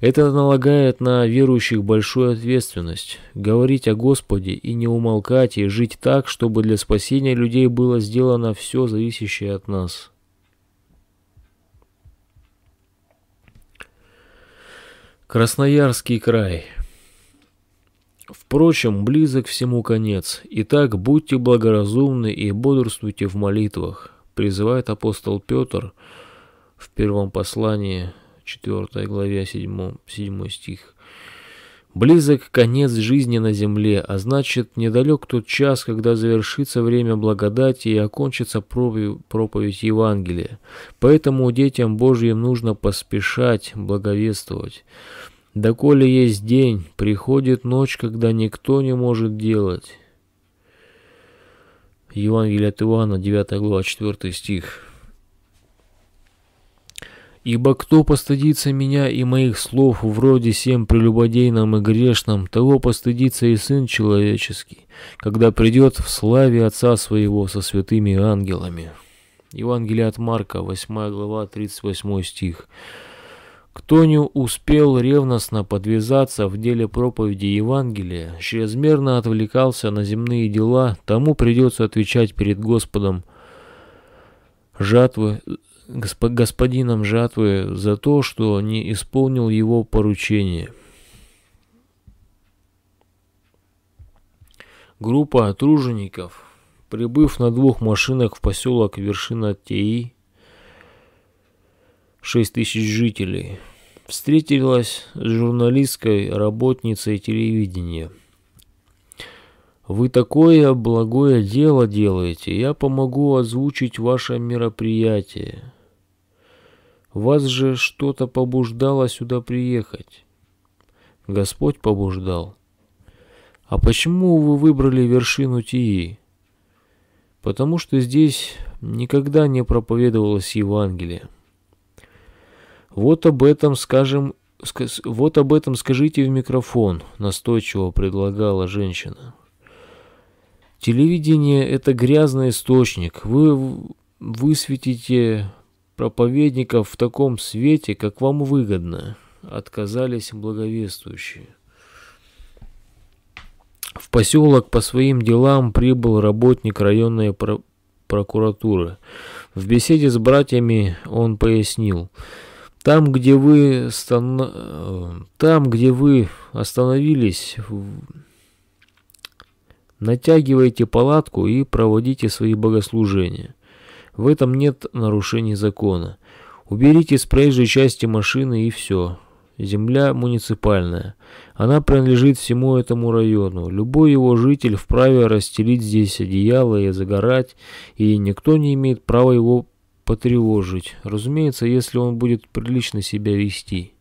Это налагает на верующих большую ответственность. Говорить о Господе и не умолкать, и жить так, чтобы для спасения людей было сделано все зависящее от нас. Красноярский край – Впрочем, близок всему конец. Итак, будьте благоразумны и бодрствуйте в молитвах, призывает апостол Петр в первом послании, 4 главе, 7, 7 стих. Близок конец жизни на земле, а значит, недалек тот час, когда завершится время благодати и окончится проповедь Евангелия. Поэтому детям Божьим нужно поспешать благовествовать. Доколе есть день, приходит ночь, когда никто не может делать. Евангелие от Иоанна, 9 глава, 4 стих. «Ибо кто постыдится меня и моих слов вроде всем прелюбодейном и грешном, того постыдится и Сын Человеческий, когда придет в славе Отца Своего со святыми ангелами». Евангелие от Марка, 8 глава, 38 стих. Кто не успел ревностно подвязаться в деле проповеди Евангелия, чрезмерно отвлекался на земные дела, тому придется отвечать перед Господом жатвы, госп, господином жатвы за то, что не исполнил его поручение. Группа тружеников, прибыв на двух машинах в поселок Вершина Теи, 6 тысяч жителей, встретилась с журналисткой, работницей телевидения. «Вы такое благое дело делаете, я помогу озвучить ваше мероприятие. Вас же что-то побуждало сюда приехать. Господь побуждал. А почему вы выбрали вершину Тии? Потому что здесь никогда не проповедовалось Евангелие. Вот об этом скажем, вот об этом скажите в микрофон, настойчиво предлагала женщина. Телевидение – это грязный источник. Вы высветите проповедников в таком свете, как вам выгодно. Отказались благовествующие. В поселок по своим делам прибыл работник районной про прокуратуры. В беседе с братьями он пояснил, там, где вы, стан... там, где вы остановились, натягивайте палатку и проводите свои богослужения. В этом нет нарушений закона. Уберите с проезжей части машины и все. Земля муниципальная. Она принадлежит всему этому району. Любой его житель вправе расстелить здесь одеяло и загорать, и никто не имеет права его потревожить. Разумеется, если он будет прилично себя вести.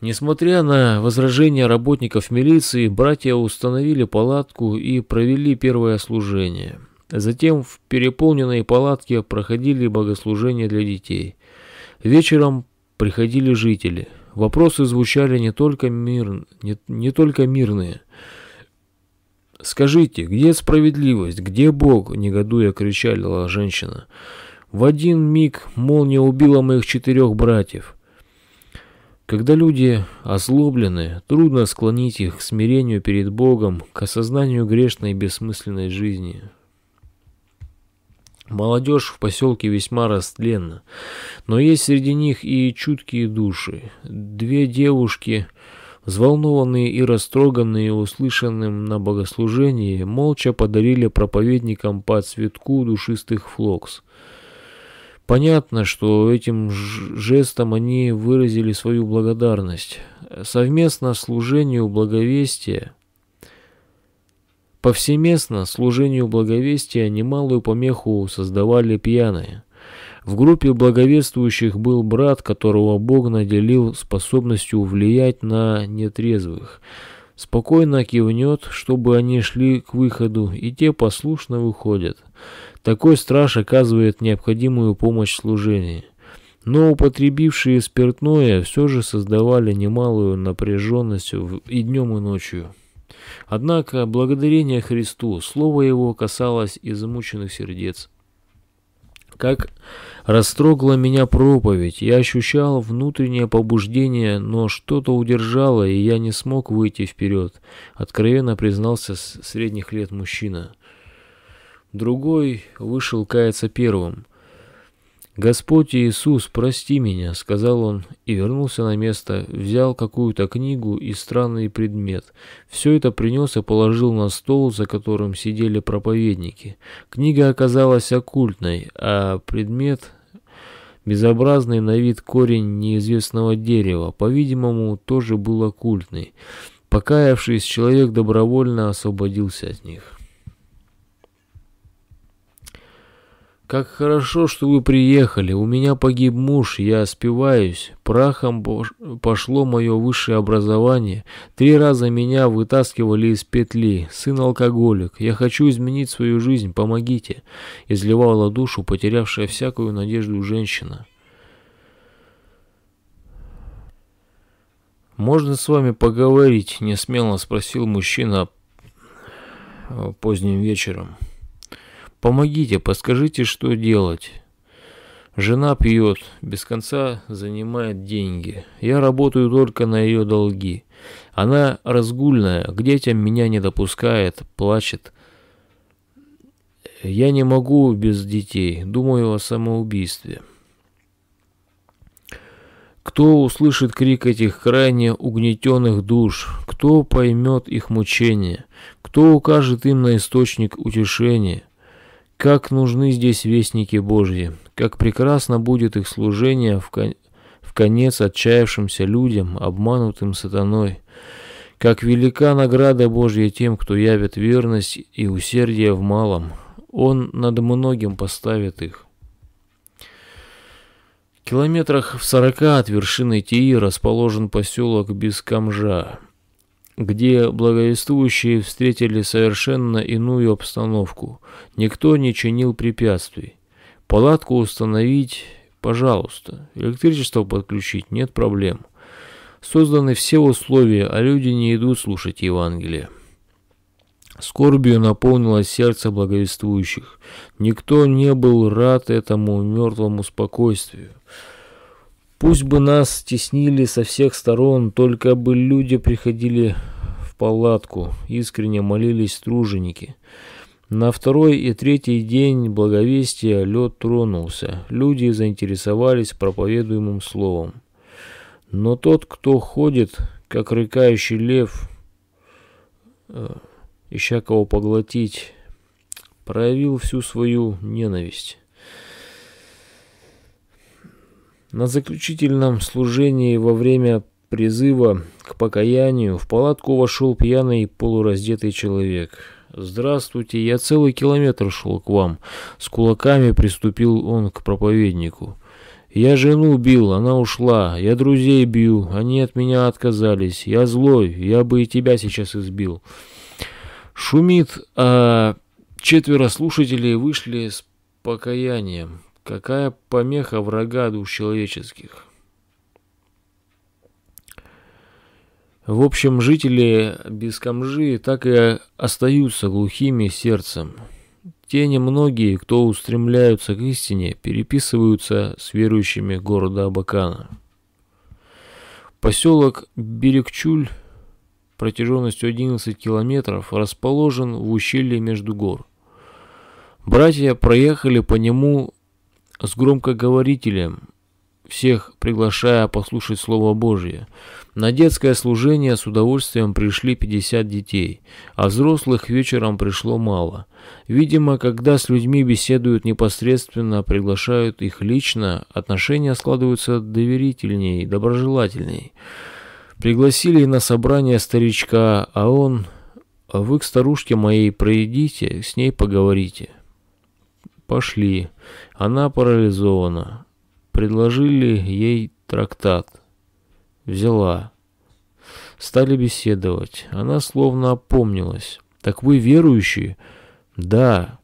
Несмотря на возражения работников милиции, братья установили палатку и провели первое служение. Затем в переполненной палатке проходили богослужения для детей. Вечером приходили жители. Вопросы звучали не только, мир, не, не только мирные. «Скажите, где справедливость? Где Бог?» – негодуя кричала женщина. В один миг молния убила моих четырех братьев. Когда люди озлоблены, трудно склонить их к смирению перед Богом, к осознанию грешной и бессмысленной жизни. Молодежь в поселке весьма растленна, но есть среди них и чуткие души. Две девушки, взволнованные и растроганные услышанным на богослужении, молча подарили проповедникам по цветку душистых флокс. Понятно, что этим жестом они выразили свою благодарность. Совместно служению благовестия Повсеместно служению благовестия немалую помеху создавали пьяные. В группе благовествующих был брат, которого Бог наделил способностью влиять на нетрезвых. Спокойно кивнет, чтобы они шли к выходу, и те послушно выходят. Такой страж оказывает необходимую помощь в служении. Но употребившие спиртное все же создавали немалую напряженность и днем, и ночью. Однако, благодарение Христу, слово его касалось измученных сердец. Как растрогла меня проповедь, я ощущал внутреннее побуждение, но что-то удержало, и я не смог выйти вперед, откровенно признался средних лет мужчина. Другой вышел каяться первым. «Господь Иисус, прости меня», — сказал он и вернулся на место, взял какую-то книгу и странный предмет. Все это принес и положил на стол, за которым сидели проповедники. Книга оказалась оккультной, а предмет — безобразный на вид корень неизвестного дерева, по-видимому, тоже был оккультный. Покаявшись, человек добровольно освободился от них. «Как хорошо, что вы приехали. У меня погиб муж, я спиваюсь. Прахом пошло мое высшее образование. Три раза меня вытаскивали из петли. Сын алкоголик. Я хочу изменить свою жизнь. Помогите!» Изливала душу, потерявшая всякую надежду женщина. «Можно с вами поговорить?» – несмело спросил мужчина поздним вечером. Помогите, подскажите, что делать. Жена пьет, без конца занимает деньги. Я работаю только на ее долги. Она разгульная, к детям меня не допускает, плачет. Я не могу без детей, думаю о самоубийстве. Кто услышит крик этих крайне угнетенных душ? Кто поймет их мучения? Кто укажет им на источник утешения? Как нужны здесь вестники Божьи, как прекрасно будет их служение в, кон... в конец отчаявшимся людям, обманутым сатаной. Как велика награда Божья тем, кто явит верность и усердие в малом. Он над многим поставит их. В километрах в сорока от вершины Тии расположен поселок Бескамжа где благовествующие встретили совершенно иную обстановку. Никто не чинил препятствий. Палатку установить, пожалуйста. Электричество подключить, нет проблем. Созданы все условия, а люди не идут слушать Евангелие. Скорбью наполнилось сердце благовествующих. Никто не был рад этому мертвому спокойствию. Пусть бы нас теснили со всех сторон, только бы люди приходили в палатку, искренне молились труженики. На второй и третий день благовестия лед тронулся, люди заинтересовались проповедуемым словом. Но тот, кто ходит, как рыкающий лев, э, ища кого поглотить, проявил всю свою ненависть. На заключительном служении во время призыва к покаянию в палатку вошел пьяный полураздетый человек. «Здравствуйте, я целый километр шел к вам». С кулаками приступил он к проповеднику. «Я жену бил, она ушла. Я друзей бью, они от меня отказались. Я злой, я бы и тебя сейчас избил». Шумит, а четверо слушателей вышли с покаянием. Какая помеха врага душ человеческих. В общем, жители Бескомжи так и остаются глухими сердцем. Те немногие, кто устремляются к истине, переписываются с верующими города Абакана. Поселок Берегчуль протяженностью 11 километров расположен в ущелье между гор. Братья проехали по нему с громкоговорителем, всех приглашая послушать Слово Божье. На детское служение с удовольствием пришли 50 детей, а взрослых вечером пришло мало. Видимо, когда с людьми беседуют непосредственно, приглашают их лично, отношения складываются доверительней, доброжелательней. Пригласили на собрание старичка, а он... «Вы к старушке моей проедите, с ней поговорите». Пошли. Она парализована. Предложили ей трактат. Взяла. Стали беседовать. Она словно опомнилась. «Так вы верующие?» «Да».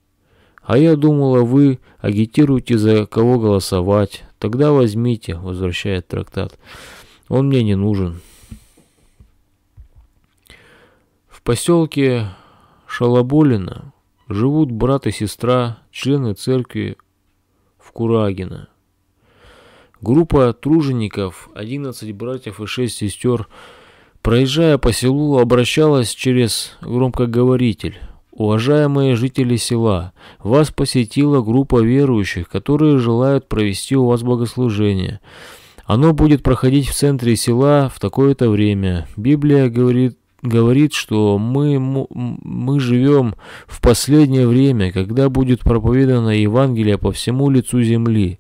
«А я думала, вы агитируете, за кого голосовать. Тогда возьмите», — возвращает трактат. «Он мне не нужен». В поселке Шалаболино живут брат и сестра, члены церкви в Курагино. Группа тружеников, 11 братьев и 6 сестер, проезжая по селу, обращалась через громкоговоритель. Уважаемые жители села, вас посетила группа верующих, которые желают провести у вас богослужение. Оно будет проходить в центре села в такое-то время. Библия говорит говорит, что мы, мы живем в последнее время, когда будет проповедано Евангелие по всему лицу земли.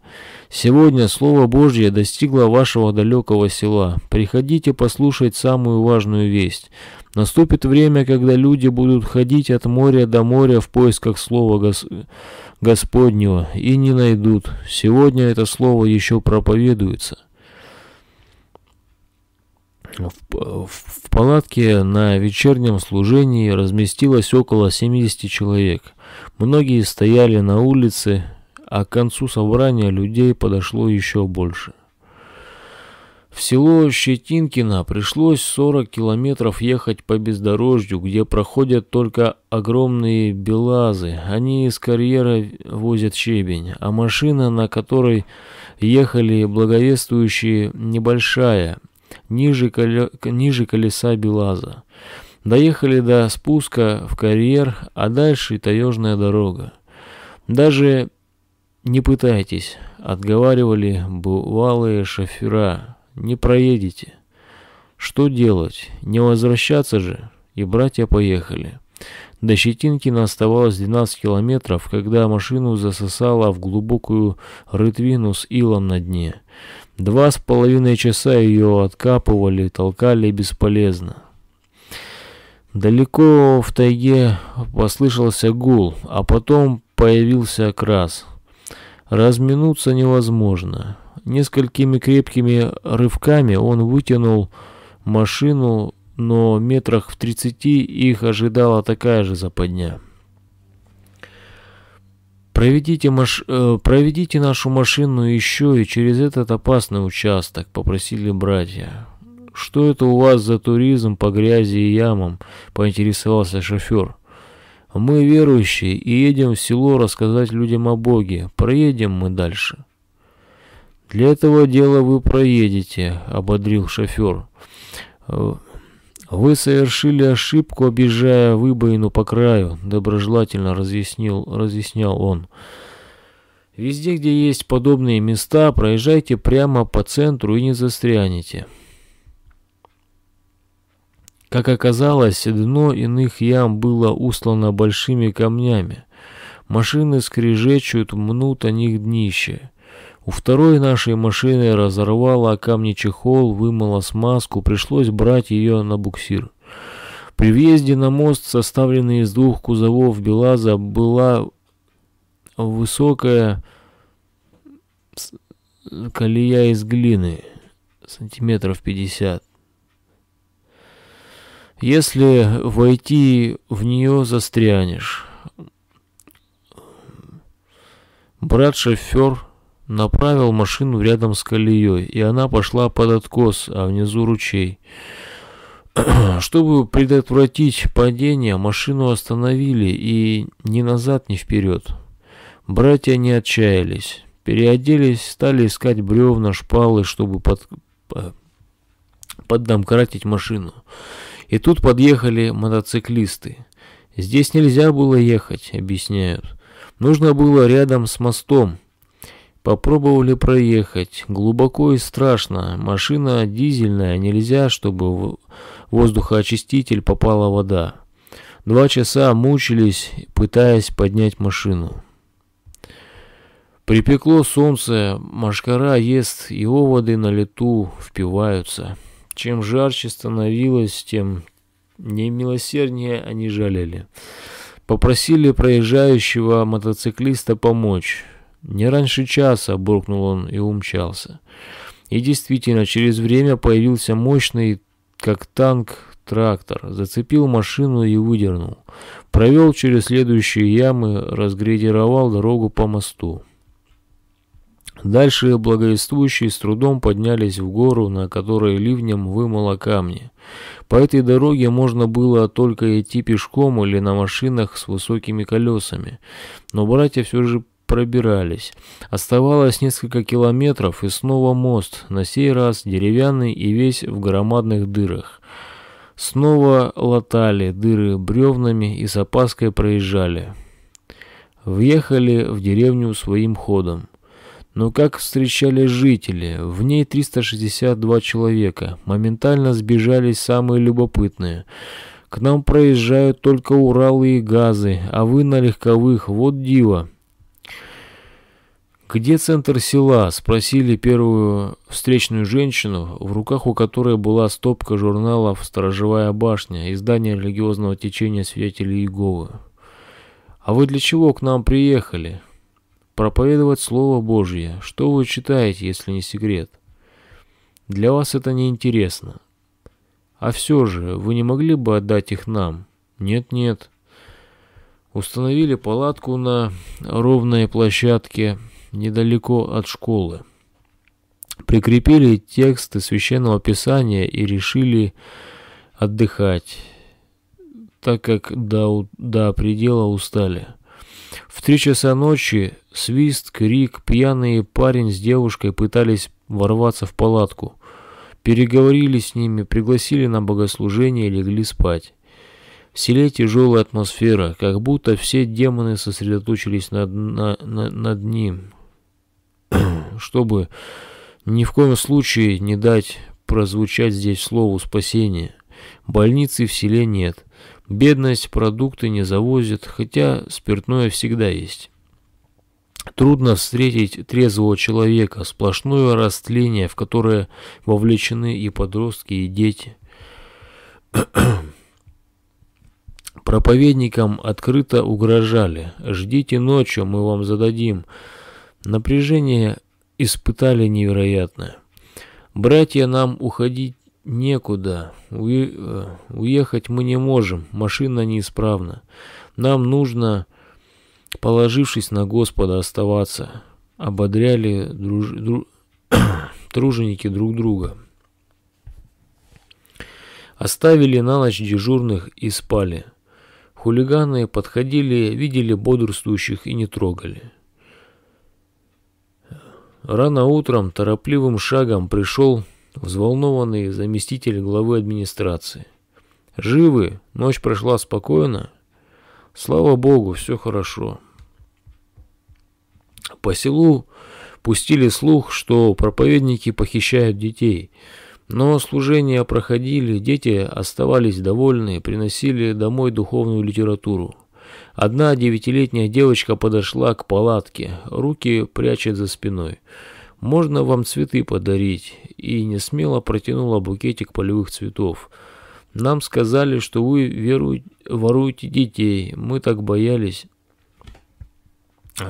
Сегодня Слово Божье достигло вашего далекого села. Приходите послушать самую важную весть. Наступит время, когда люди будут ходить от моря до моря в поисках Слова Гос... Господнего и не найдут. Сегодня это Слово еще проповедуется. В, в палатке на вечернем служении разместилось около 70 человек. Многие стояли на улице, а к концу собрания людей подошло еще больше. В село Щетинкино пришлось 40 километров ехать по бездорожью, где проходят только огромные белазы. Они из карьера возят щебень, а машина, на которой ехали благовествующие, небольшая, ниже, коле... ниже колеса Белаза. Доехали до спуска в карьер, а дальше таежная дорога. Даже не пытайтесь, отговаривали бывалые шофера, не проедете. Что делать? Не возвращаться же? И братья поехали. До Щетинкина оставалось 12 километров, когда машину засосало в глубокую рытвину с илом на дне. Два с половиной часа ее откапывали, толкали бесполезно. Далеко в тайге послышался гул, а потом появился окрас. Разминуться невозможно. Несколькими крепкими рывками он вытянул машину, но метрах в тридцати их ожидала такая же западня. Проведите, маш... э, проведите нашу машину еще и через этот опасный участок, попросили братья. Что это у вас за туризм по грязи и ямам? Поинтересовался шофер. Мы верующие и едем в село рассказать людям о Боге. Проедем мы дальше. «Для этого дела вы проедете», — ободрил шофер. «Вы совершили ошибку, объезжая выбоину по краю», — доброжелательно разъяснил, разъяснял он. «Везде, где есть подобные места, проезжайте прямо по центру и не застрянете». Как оказалось, дно иных ям было услано большими камнями. Машины скрежечут, мнут о них днище. У второй нашей машины разорвало камни чехол, вымыло смазку, пришлось брать ее на буксир. При въезде на мост, составленный из двух кузовов БелАЗа, была высокая колея из глины, сантиметров пятьдесят. Если войти в нее, застрянешь. Брат-шофер направил машину рядом с колеей, и она пошла под откос, а внизу ручей. Чтобы предотвратить падение, машину остановили и ни назад, ни вперед. Братья не отчаялись. Переоделись, стали искать бревна, шпалы, чтобы под, поддомкратить машину. И тут подъехали мотоциклисты. Здесь нельзя было ехать, объясняют. Нужно было рядом с мостом. Попробовали проехать. Глубоко и страшно. Машина дизельная, нельзя, чтобы в воздухоочиститель попала вода. Два часа мучились, пытаясь поднять машину. Припекло солнце, машкара ест, и оводы на лету впиваются. Чем жарче становилось, тем немилосерднее они жалели. Попросили проезжающего мотоциклиста помочь. «Не раньше часа», — буркнул он и умчался. И действительно, через время появился мощный, как танк, трактор, зацепил машину и выдернул. Провел через следующие ямы, разгрейдировал дорогу по мосту. Дальше благовествующие с трудом поднялись в гору, на которой ливнем вымыло камни. По этой дороге можно было только идти пешком или на машинах с высокими колесами. Но братья все же пробирались. Оставалось несколько километров и снова мост, на сей раз деревянный и весь в громадных дырах. Снова латали дыры бревнами и с опаской проезжали. Въехали в деревню своим ходом. Но как встречали жители? В ней 362 человека. Моментально сбежались самые любопытные. К нам проезжают только Уралы и газы, а вы на легковых, вот диво. «Где центр села?» – спросили первую встречную женщину, в руках у которой была стопка журналов «Сторожевая башня», издание религиозного течения свидетелей Иеговы. «А вы для чего к нам приехали?» «Проповедовать Слово Божье. Что вы читаете, если не секрет?» «Для вас это не интересно. А все же, вы не могли бы отдать их нам?» «Нет-нет». Установили палатку на ровной площадке – недалеко от школы. Прикрепили тексты священного писания и решили отдыхать, так как до, до предела устали. В три часа ночи свист, крик, пьяный парень с девушкой пытались ворваться в палатку. Переговорили с ними, пригласили на богослужение и легли спать. В селе тяжелая атмосфера, как будто все демоны сосредоточились над, на, на, над ним, чтобы ни в коем случае не дать прозвучать здесь слову спасения. Больницы в селе нет. Бедность продукты не завозят, хотя спиртное всегда есть. Трудно встретить трезвого человека, сплошное растление, в которое вовлечены и подростки, и дети. Проповедникам открыто угрожали. «Ждите ночью, мы вам зададим». Напряжение испытали невероятное. Братья, нам уходить некуда. Э, уехать мы не можем, машина неисправна. Нам нужно, положившись на Господа, оставаться. Ободряли друж... дру... труженики друг друга. Оставили на ночь дежурных и спали. Хулиганы подходили, видели бодрствующих и не трогали. Рано утром торопливым шагом пришел взволнованный заместитель главы администрации. «Живы? Ночь прошла спокойно?» «Слава богу, все хорошо». По селу пустили слух, что проповедники похищают детей. Но служения проходили, дети оставались довольны, приносили домой духовную литературу. Одна девятилетняя девочка подошла к палатке, руки прячет за спиной. «Можно вам цветы подарить?» И не смело протянула букетик полевых цветов. «Нам сказали, что вы веруете, воруете детей. Мы так боялись».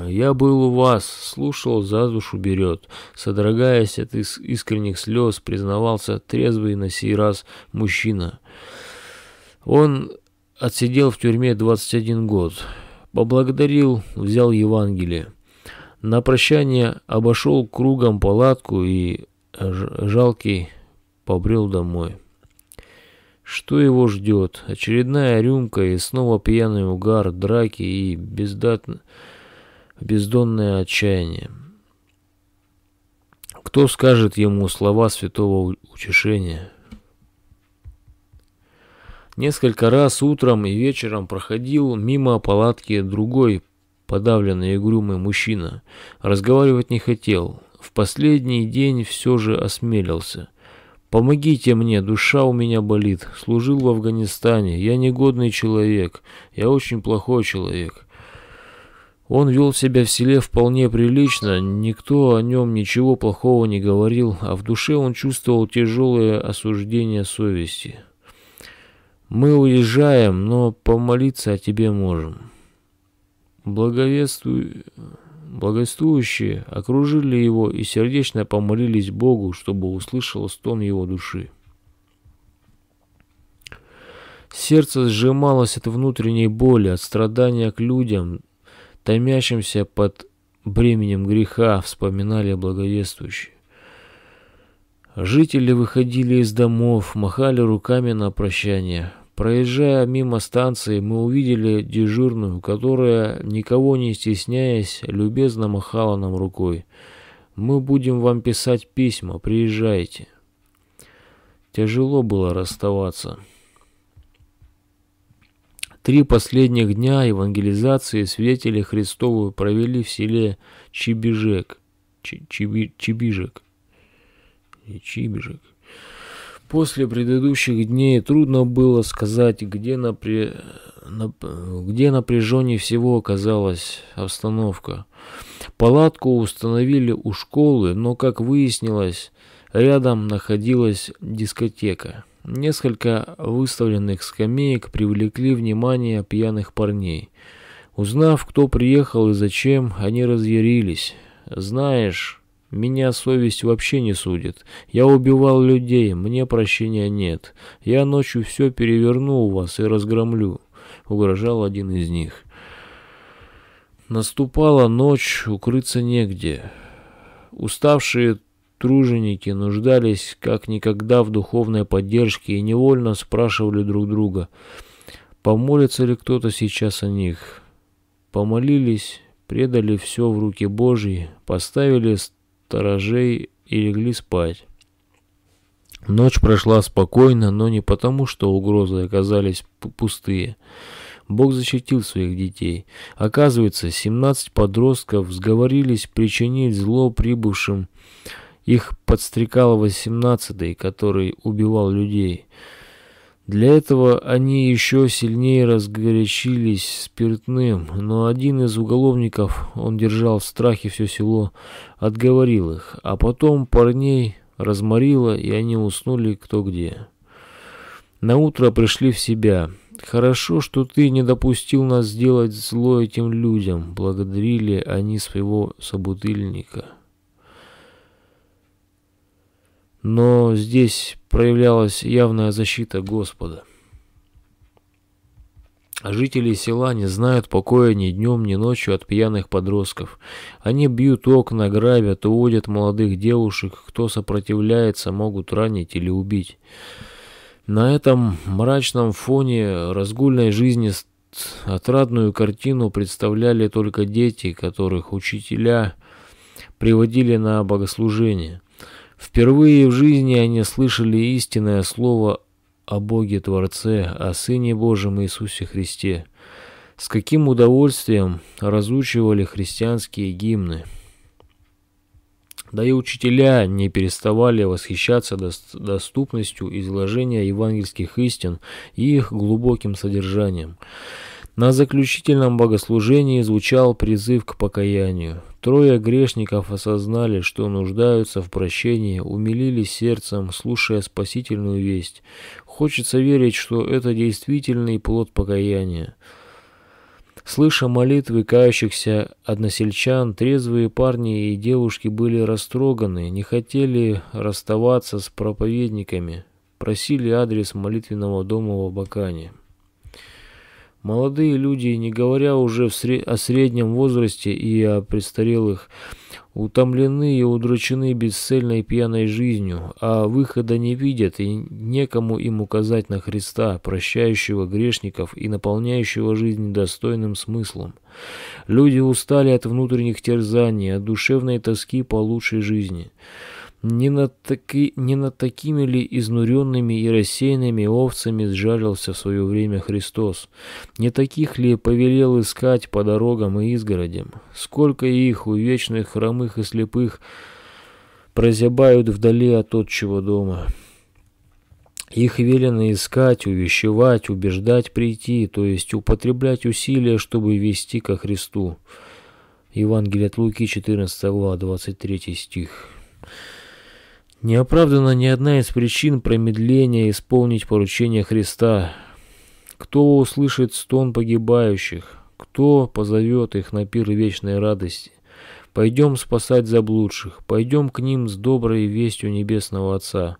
«Я был у вас, слушал, за душу берет». Содрогаясь от искренних слез, признавался трезвый на сей раз мужчина. Он отсидел в тюрьме 21 год. Поблагодарил, взял Евангелие. На прощание обошел кругом палатку и жалкий побрел домой. Что его ждет? Очередная рюмка и снова пьяный угар, драки и бездатно бездонное отчаяние. Кто скажет ему слова святого утешения? Несколько раз утром и вечером проходил мимо палатки другой подавленный и угрюмый мужчина. Разговаривать не хотел. В последний день все же осмелился. «Помогите мне, душа у меня болит. Служил в Афганистане. Я негодный человек. Я очень плохой человек. Он вел себя в селе вполне прилично, никто о нем ничего плохого не говорил, а в душе он чувствовал тяжелое осуждение совести. «Мы уезжаем, но помолиться о тебе можем». Благовествующие окружили его и сердечно помолились Богу, чтобы услышал стон его души. Сердце сжималось от внутренней боли, от страдания к людям, томящимся под бременем греха, вспоминали благовествующие. Жители выходили из домов, махали руками на прощание. Проезжая мимо станции, мы увидели дежурную, которая, никого не стесняясь, любезно махала нам рукой. «Мы будем вам писать письма, приезжайте». Тяжело было расставаться. Три последних дня евангелизации свидетели Христову провели в селе Чибижек. Чиби. Чибижек. После предыдущих дней трудно было сказать, где, напря... где напряженнее всего оказалась обстановка. Палатку установили у школы, но, как выяснилось, рядом находилась дискотека. Несколько выставленных скамеек привлекли внимание пьяных парней. Узнав, кто приехал и зачем, они разъярились. «Знаешь, меня совесть вообще не судит. Я убивал людей, мне прощения нет. Я ночью все переверну у вас и разгромлю», — угрожал один из них. Наступала ночь, укрыться негде. Уставшие Труженики нуждались как никогда в духовной поддержке и невольно спрашивали друг друга, помолится ли кто-то сейчас о них. Помолились, предали все в руки Божьи, поставили сторожей и легли спать. Ночь прошла спокойно, но не потому, что угрозы оказались пустые. Бог защитил своих детей. Оказывается, 17 подростков сговорились причинить зло прибывшим их подстрекал восемнадцатый, который убивал людей. Для этого они еще сильнее разгорячились спиртным, но один из уголовников, он держал в страхе все село, отговорил их, а потом парней разморило, и они уснули кто где. На утро пришли в себя. «Хорошо, что ты не допустил нас сделать зло этим людям», — благодарили они своего собутыльника. Но здесь проявлялась явная защита Господа. Жители села не знают покоя ни днем, ни ночью от пьяных подростков. Они бьют окна, грабят, уводят молодых девушек, кто сопротивляется, могут ранить или убить. На этом мрачном фоне разгульной жизни отрадную картину представляли только дети, которых учителя приводили на богослужение. Впервые в жизни они слышали истинное слово о Боге Творце, о Сыне Божьем Иисусе Христе. С каким удовольствием разучивали христианские гимны. Да и учителя не переставали восхищаться доступностью изложения евангельских истин и их глубоким содержанием. На заключительном богослужении звучал призыв к покаянию. Трое грешников осознали, что нуждаются в прощении, умилились сердцем, слушая спасительную весть. Хочется верить, что это действительный плод покаяния. Слыша молитвы кающихся односельчан, трезвые парни и девушки были растроганы, не хотели расставаться с проповедниками, просили адрес молитвенного дома в Абакане. Молодые люди, не говоря уже сред... о среднем возрасте и о престарелых, утомлены и удручены бесцельной пьяной жизнью, а выхода не видят и некому им указать на Христа, прощающего грешников и наполняющего жизнь достойным смыслом. Люди устали от внутренних терзаний, от душевной тоски по лучшей жизни. Не над, таки, не над такими ли изнуренными и рассеянными овцами сжалился в свое время Христос? Не таких ли повелел искать по дорогам и изгородям? Сколько их, у вечных хромых и слепых, прозябают вдали от отчего дома? Их велено искать, увещевать, убеждать прийти, то есть употреблять усилия, чтобы вести ко Христу. Евангелие от Луки, 14 глава, 23 стих. Не оправдана ни одна из причин промедления исполнить поручение Христа. Кто услышит стон погибающих? Кто позовет их на пир вечной радости? Пойдем спасать заблудших, пойдем к ним с доброй вестью Небесного Отца.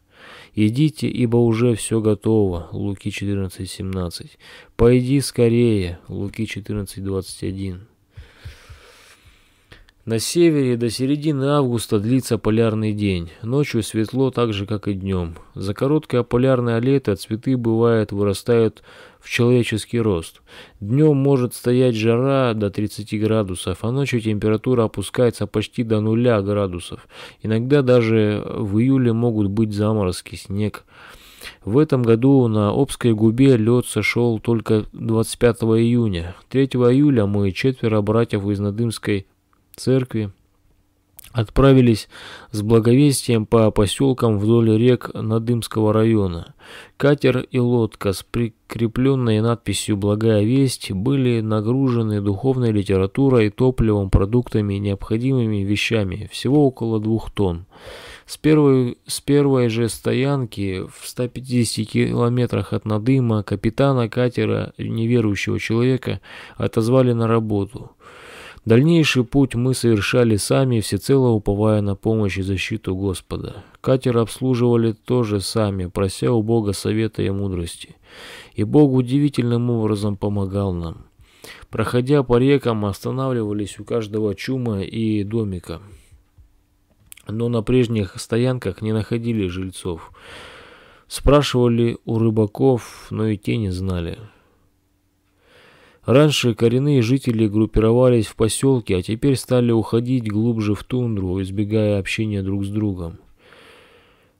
Идите, ибо уже все готово. Луки 14:17. Пойди скорее. Луки 14:21. На севере до середины августа длится полярный день. Ночью светло так же, как и днем. За короткое полярное лето цветы, бывает, вырастают в человеческий рост. Днем может стоять жара до 30 градусов, а ночью температура опускается почти до нуля градусов. Иногда даже в июле могут быть заморозки, снег. В этом году на Обской губе лед сошел только 25 июня. 3 июля мы четверо братьев из Надымской церкви, отправились с благовестием по поселкам вдоль рек Надымского района. Катер и лодка с прикрепленной надписью «Благая весть» были нагружены духовной литературой, топливом, продуктами и необходимыми вещами, всего около двух тонн. С первой, с первой же стоянки в 150 километрах от Надыма капитана катера, неверующего человека, отозвали на работу. Дальнейший путь мы совершали сами, всецело уповая на помощь и защиту Господа. Катер обслуживали тоже сами, прося у Бога совета и мудрости. И Бог удивительным образом помогал нам. Проходя по рекам, останавливались у каждого чума и домика. Но на прежних стоянках не находили жильцов. Спрашивали у рыбаков, но и те не знали. Раньше коренные жители группировались в поселке, а теперь стали уходить глубже в тундру, избегая общения друг с другом.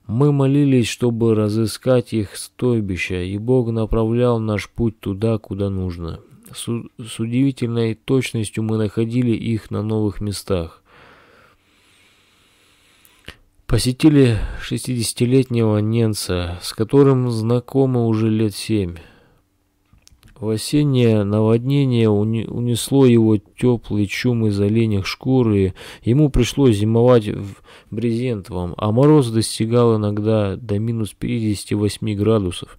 Мы молились, чтобы разыскать их стойбища, и Бог направлял наш путь туда, куда нужно. С, с удивительной точностью мы находили их на новых местах. Посетили 60-летнего ненца, с которым знакомы уже лет семь. В осеннее наводнение унесло его теплый чум из оленях шкуры, ему пришлось зимовать в брезентовом, а мороз достигал иногда до минус 58 градусов.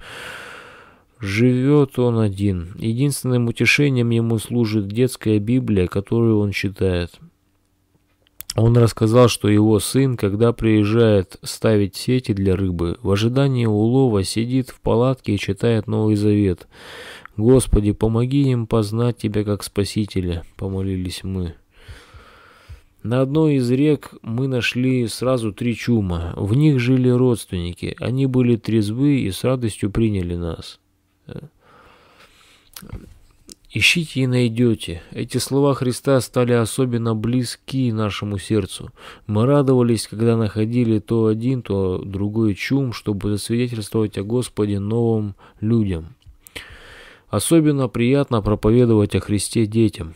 Живет он один. Единственным утешением ему служит детская Библия, которую он читает. Он рассказал, что его сын, когда приезжает ставить сети для рыбы, в ожидании улова сидит в палатке и читает Новый Завет. «Господи, помоги им познать Тебя как Спасителя», — помолились мы. На одной из рек мы нашли сразу три чума. В них жили родственники. Они были трезвы и с радостью приняли нас. Ищите и найдете. Эти слова Христа стали особенно близки нашему сердцу. Мы радовались, когда находили то один, то другой чум, чтобы засвидетельствовать о Господе новым людям. Особенно приятно проповедовать о Христе детям.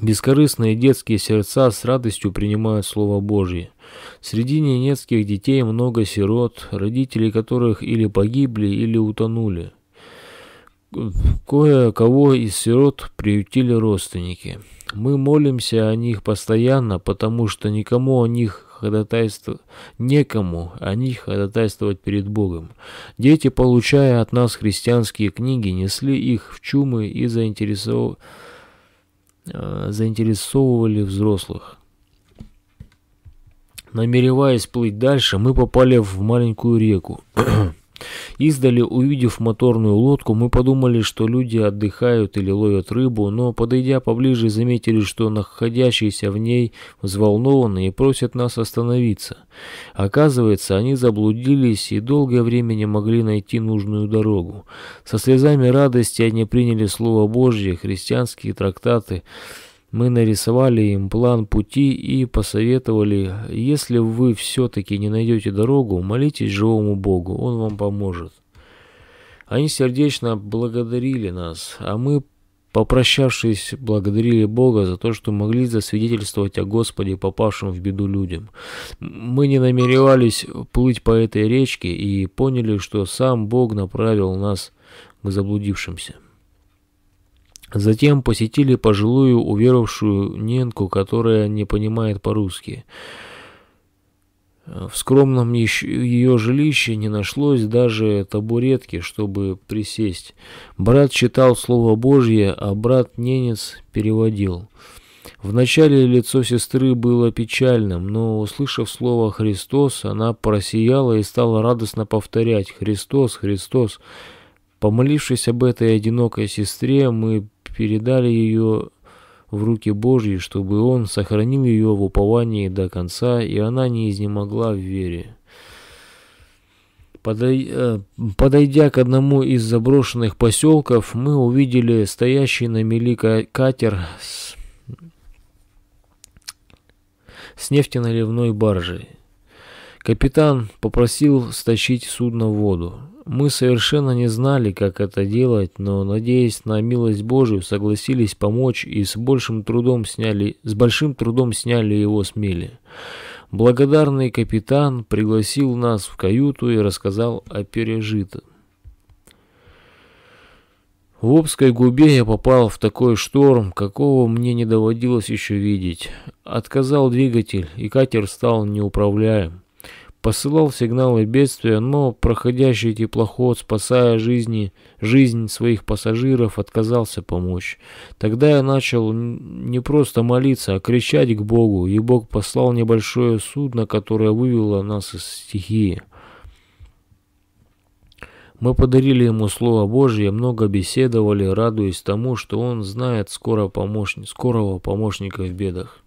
Бескорыстные детские сердца с радостью принимают Слово Божье. Среди ненецких детей много сирот, родители которых или погибли, или утонули. Кое-кого из сирот приютили родственники. Мы молимся о них постоянно, потому что никому о них ходатайство... некому о них ходатайствовать перед Богом. Дети, получая от нас христианские книги, несли их в чумы и заинтересов... Э, заинтересовывали взрослых. Намереваясь плыть дальше, мы попали в маленькую реку. Издали, увидев моторную лодку, мы подумали, что люди отдыхают или ловят рыбу, но, подойдя поближе, заметили, что находящиеся в ней взволнованы и просят нас остановиться. Оказывается, они заблудились и долгое время не могли найти нужную дорогу. Со слезами радости они приняли Слово Божье, христианские трактаты, мы нарисовали им план пути и посоветовали, если вы все-таки не найдете дорогу, молитесь живому Богу, Он вам поможет. Они сердечно благодарили нас, а мы, попрощавшись, благодарили Бога за то, что могли засвидетельствовать о Господе, попавшем в беду людям. Мы не намеревались плыть по этой речке и поняли, что сам Бог направил нас к заблудившимся. Затем посетили пожилую уверовавшую ненку, которая не понимает по-русски. В скромном ее жилище не нашлось даже табуретки, чтобы присесть. Брат читал Слово Божье, а брат-ненец переводил. Вначале лицо сестры было печальным, но, услышав слово «Христос», она просияла и стала радостно повторять «Христос, Христос». Помолившись об этой одинокой сестре, мы передали ее в руки Божьи, чтобы Он сохранил ее в уповании до конца, и она не изнемогла в вере. Э, подойдя к одному из заброшенных поселков, мы увидели стоящий на мели катер с, с нефтеналивной баржей. Капитан попросил стащить судно в воду. Мы совершенно не знали, как это делать, но, надеясь на милость Божию, согласились помочь и с большим трудом сняли, с большим трудом сняли его с мели. Благодарный капитан пригласил нас в каюту и рассказал о пережитом. В Обской губе я попал в такой шторм, какого мне не доводилось еще видеть. Отказал двигатель, и катер стал неуправляем посылал сигналы бедствия, но проходящий теплоход, спасая жизни, жизнь своих пассажиров, отказался помочь. Тогда я начал не просто молиться, а кричать к Богу, и Бог послал небольшое судно, которое вывело нас из стихии. Мы подарили ему Слово Божье, много беседовали, радуясь тому, что он знает скоро помощник, скорого помощника в бедах.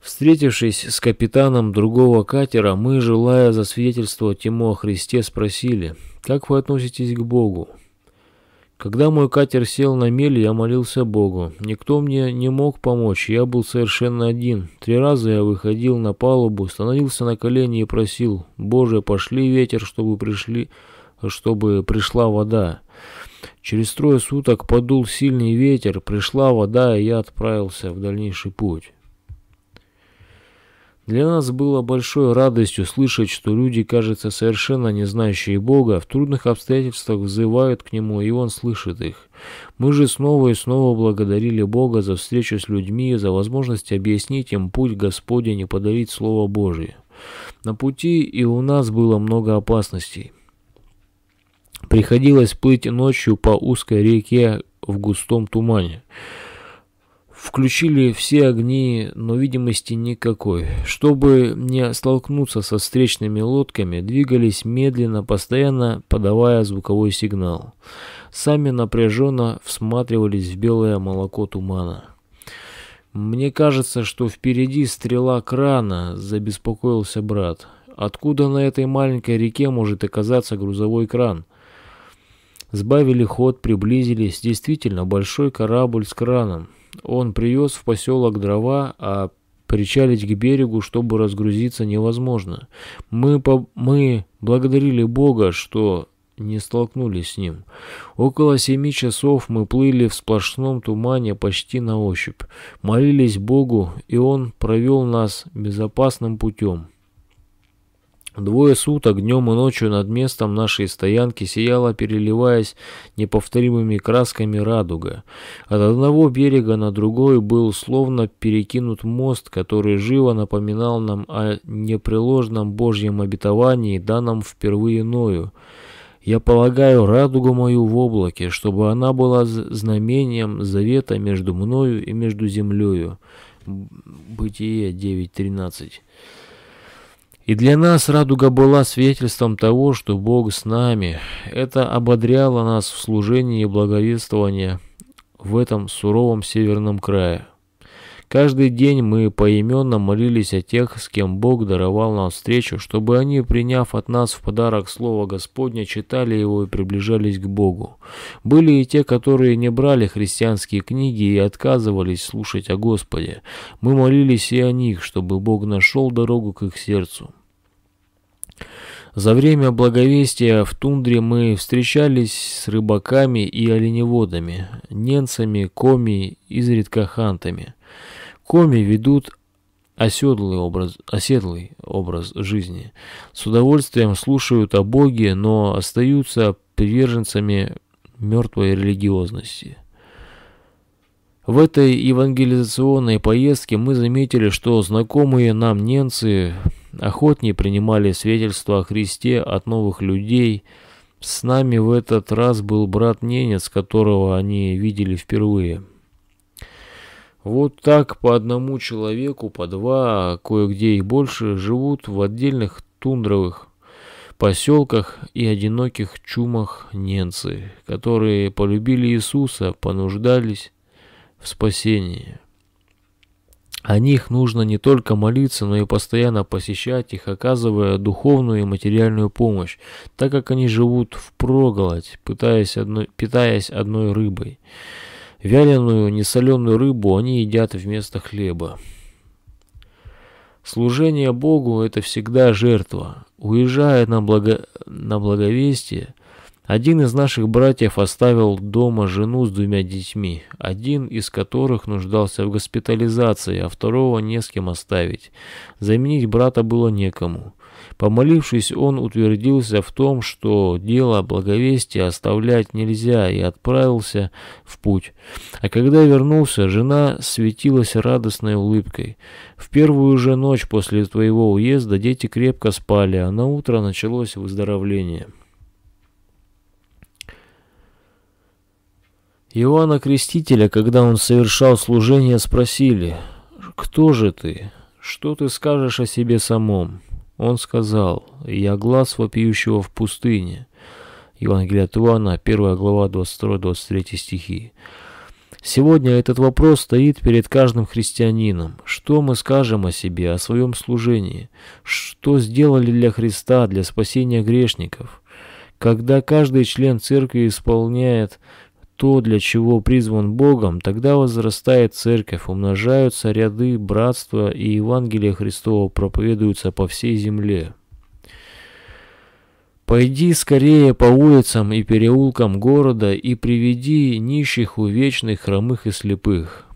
Встретившись с капитаном другого катера, мы, желая засвидетельствовать ему о Христе, спросили, «Как вы относитесь к Богу?» Когда мой катер сел на мель, я молился Богу. Никто мне не мог помочь, я был совершенно один. Три раза я выходил на палубу, становился на колени и просил, «Боже, пошли ветер, чтобы пришли, чтобы пришла вода». Через трое суток подул сильный ветер, пришла вода, и я отправился в дальнейший путь. Для нас было большой радостью слышать, что люди, кажется, совершенно не знающие Бога, в трудных обстоятельствах взывают к Нему, и Он слышит их. Мы же снова и снова благодарили Бога за встречу с людьми, за возможность объяснить им путь Господень и подарить Слово Божие. На пути и у нас было много опасностей. Приходилось плыть ночью по узкой реке в густом тумане. Включили все огни, но видимости никакой. Чтобы не столкнуться со встречными лодками, двигались медленно, постоянно подавая звуковой сигнал. Сами напряженно всматривались в белое молоко тумана. «Мне кажется, что впереди стрела крана», — забеспокоился брат. «Откуда на этой маленькой реке может оказаться грузовой кран?» Сбавили ход, приблизились. Действительно, большой корабль с краном. Он привез в поселок дрова, а причалить к берегу, чтобы разгрузиться, невозможно. Мы, по... мы благодарили Бога, что не столкнулись с ним. Около семи часов мы плыли в сплошном тумане почти на ощупь. Молились Богу, и Он провел нас безопасным путем. Двое суток, днем и ночью над местом нашей стоянки сияла, переливаясь неповторимыми красками радуга. От одного берега на другой был словно перекинут мост, который живо напоминал нам о непреложном Божьем обетовании, данном впервые Ною. Я полагаю радугу мою в облаке, чтобы она была знамением завета между мною и между землею. Бытие 9.13 и для нас радуга была свидетельством того, что Бог с нами. Это ободряло нас в служении и благовествовании в этом суровом северном крае. Каждый день мы поименно молились о тех, с кем Бог даровал нам встречу, чтобы они, приняв от нас в подарок Слово Господне, читали его и приближались к Богу. Были и те, которые не брали христианские книги и отказывались слушать о Господе. Мы молились и о них, чтобы Бог нашел дорогу к их сердцу. За время благовестия в тундре мы встречались с рыбаками и оленеводами, ненцами, коми, изредка хантами. Коми ведут оседлый образ, оседлый образ жизни. С удовольствием слушают о Боге, но остаются приверженцами мертвой религиозности. В этой евангелизационной поездке мы заметили, что знакомые нам ненцы охотнее принимали свидетельства о Христе от новых людей. С нами в этот раз был брат-ненец, которого они видели впервые. Вот так по одному человеку, по два, кое-где и больше, живут в отдельных тундровых поселках и одиноких чумах ненцы, которые полюбили Иисуса, понуждались в спасении. О них нужно не только молиться, но и постоянно посещать их, оказывая духовную и материальную помощь, так как они живут в проголодь, пытаясь одной, питаясь одной рыбой. Вяленую, несоленую рыбу они едят вместо хлеба. Служение Богу – это всегда жертва. Уезжая на, благо... на благовестие, один из наших братьев оставил дома жену с двумя детьми, один из которых нуждался в госпитализации, а второго не с кем оставить. Заменить брата было некому. Помолившись, он утвердился в том, что дело благовестия оставлять нельзя, и отправился в путь. А когда вернулся, жена светилась радостной улыбкой. В первую же ночь после твоего уезда дети крепко спали, а на утро началось выздоровление. Иоанна Крестителя, когда он совершал служение, спросили, «Кто же ты? Что ты скажешь о себе самом?» Он сказал, «Я глаз вопиющего в пустыне». Евангелие от Иоанна, 1 глава, 22-23 стихи. Сегодня этот вопрос стоит перед каждым христианином. Что мы скажем о себе, о своем служении? Что сделали для Христа, для спасения грешников? Когда каждый член церкви исполняет то, для чего призван Богом, тогда возрастает церковь, умножаются ряды братства, и Евангелие Христово проповедуется по всей земле. Пойди скорее по улицам и переулкам города и приведи нищих, увечных, хромых и слепых.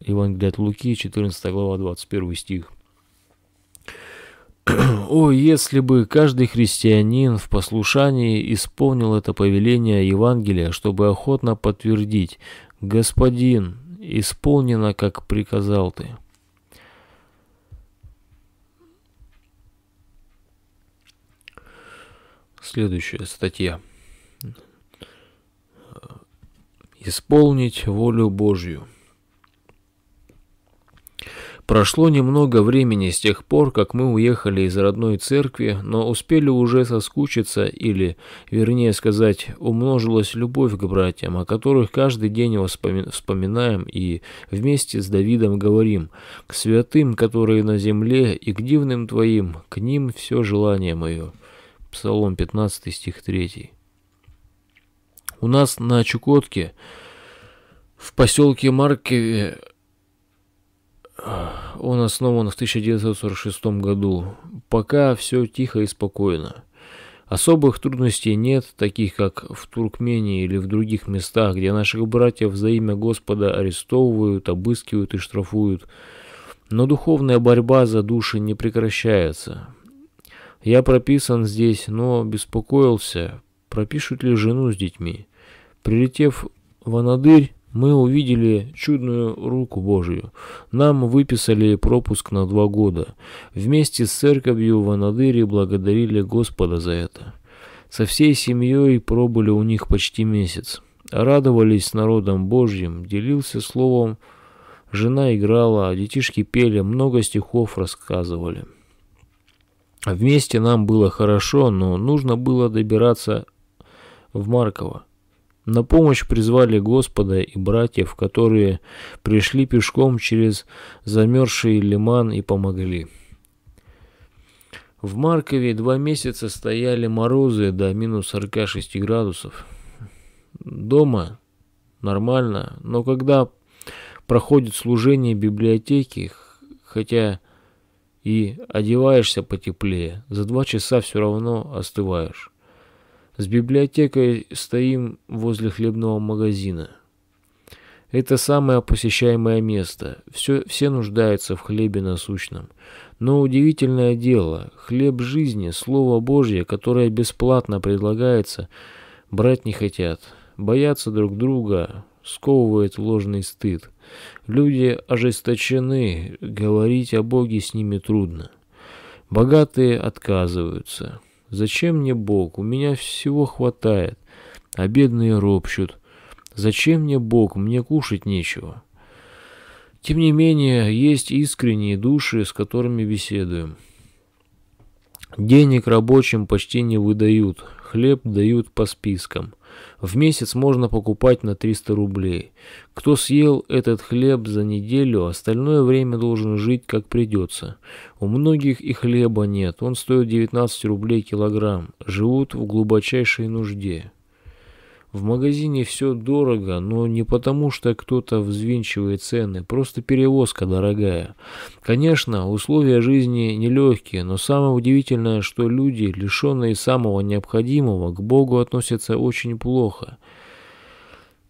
Евангелие от Луки, 14 глава, 21 стих. О, если бы каждый христианин в послушании исполнил это повеление Евангелия, чтобы охотно подтвердить «Господин, исполнено, как приказал ты». Следующая статья. Исполнить волю Божью. Прошло немного времени с тех пор, как мы уехали из родной церкви, но успели уже соскучиться или, вернее сказать, умножилась любовь к братьям, о которых каждый день вспоминаем и вместе с Давидом говорим, к святым, которые на земле, и к дивным Твоим, к ним все желание мое. Псалом 15, стих 3. У нас на Чукотке, в поселке Маркове, он основан в 1946 году. Пока все тихо и спокойно. Особых трудностей нет, таких как в Туркмении или в других местах, где наших братьев за имя Господа арестовывают, обыскивают и штрафуют. Но духовная борьба за души не прекращается. Я прописан здесь, но беспокоился, пропишут ли жену с детьми. Прилетев в Анадырь, мы увидели чудную руку Божию. Нам выписали пропуск на два года. Вместе с церковью в Анадыре благодарили Господа за это. Со всей семьей пробыли у них почти месяц. Радовались с народом Божьим, делился словом. Жена играла, детишки пели, много стихов рассказывали. Вместе нам было хорошо, но нужно было добираться в Марково. На помощь призвали Господа и братьев, которые пришли пешком через замерзший лиман и помогли. В Маркове два месяца стояли морозы до минус 46 градусов. Дома нормально, но когда проходит служение библиотеки, хотя и одеваешься потеплее, за два часа все равно остываешь. С библиотекой стоим возле хлебного магазина. Это самое посещаемое место. Все, все нуждаются в хлебе насущном. Но удивительное дело, хлеб жизни, Слово Божье, которое бесплатно предлагается, брать не хотят. Боятся друг друга, сковывает ложный стыд. Люди ожесточены, говорить о Боге с ними трудно. Богатые отказываются. Зачем мне Бог? У меня всего хватает. А бедные ропщут. Зачем мне Бог? Мне кушать нечего. Тем не менее, есть искренние души, с которыми беседуем. Денег рабочим почти не выдают, хлеб дают по спискам. В месяц можно покупать на 300 рублей. Кто съел этот хлеб за неделю, остальное время должен жить как придется. У многих и хлеба нет, он стоит 19 рублей килограмм. Живут в глубочайшей нужде. В магазине все дорого, но не потому, что кто-то взвинчивает цены, просто перевозка дорогая. Конечно, условия жизни нелегкие, но самое удивительное, что люди, лишенные самого необходимого, к Богу относятся очень плохо.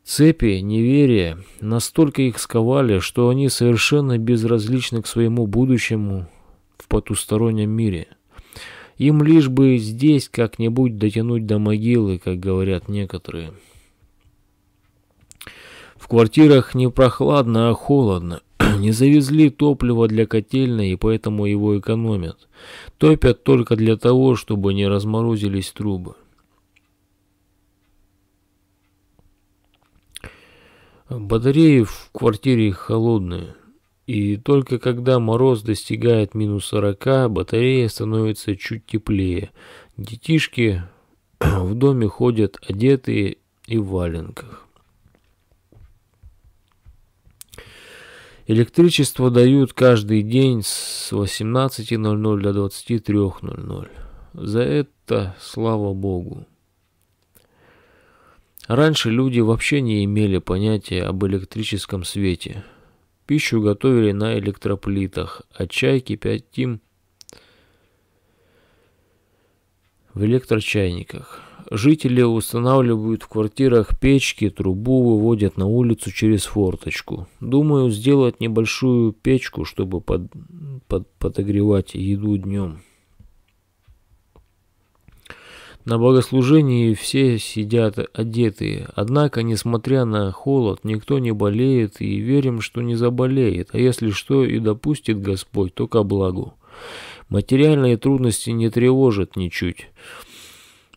Цепи неверия настолько их сковали, что они совершенно безразличны к своему будущему в потустороннем мире. Им лишь бы здесь как-нибудь дотянуть до могилы, как говорят некоторые. В квартирах не прохладно, а холодно. Не завезли топливо для котельной, и поэтому его экономят. Топят только для того, чтобы не разморозились трубы. Батареи в квартире холодные. И только когда мороз достигает минус 40, батарея становится чуть теплее. Детишки в доме ходят одетые и в валенках. Электричество дают каждый день с 18.00 до 23.00. За это слава Богу. Раньше люди вообще не имели понятия об электрическом свете. Пищу готовили на электроплитах, а чай кипятим в электрочайниках. Жители устанавливают в квартирах печки, трубу выводят на улицу через форточку. Думаю, сделать небольшую печку, чтобы под, под, подогревать еду днем. На богослужении все сидят одетые, однако, несмотря на холод, никто не болеет и верим, что не заболеет, а если что и допустит Господь, то ко благу. Материальные трудности не тревожат ничуть.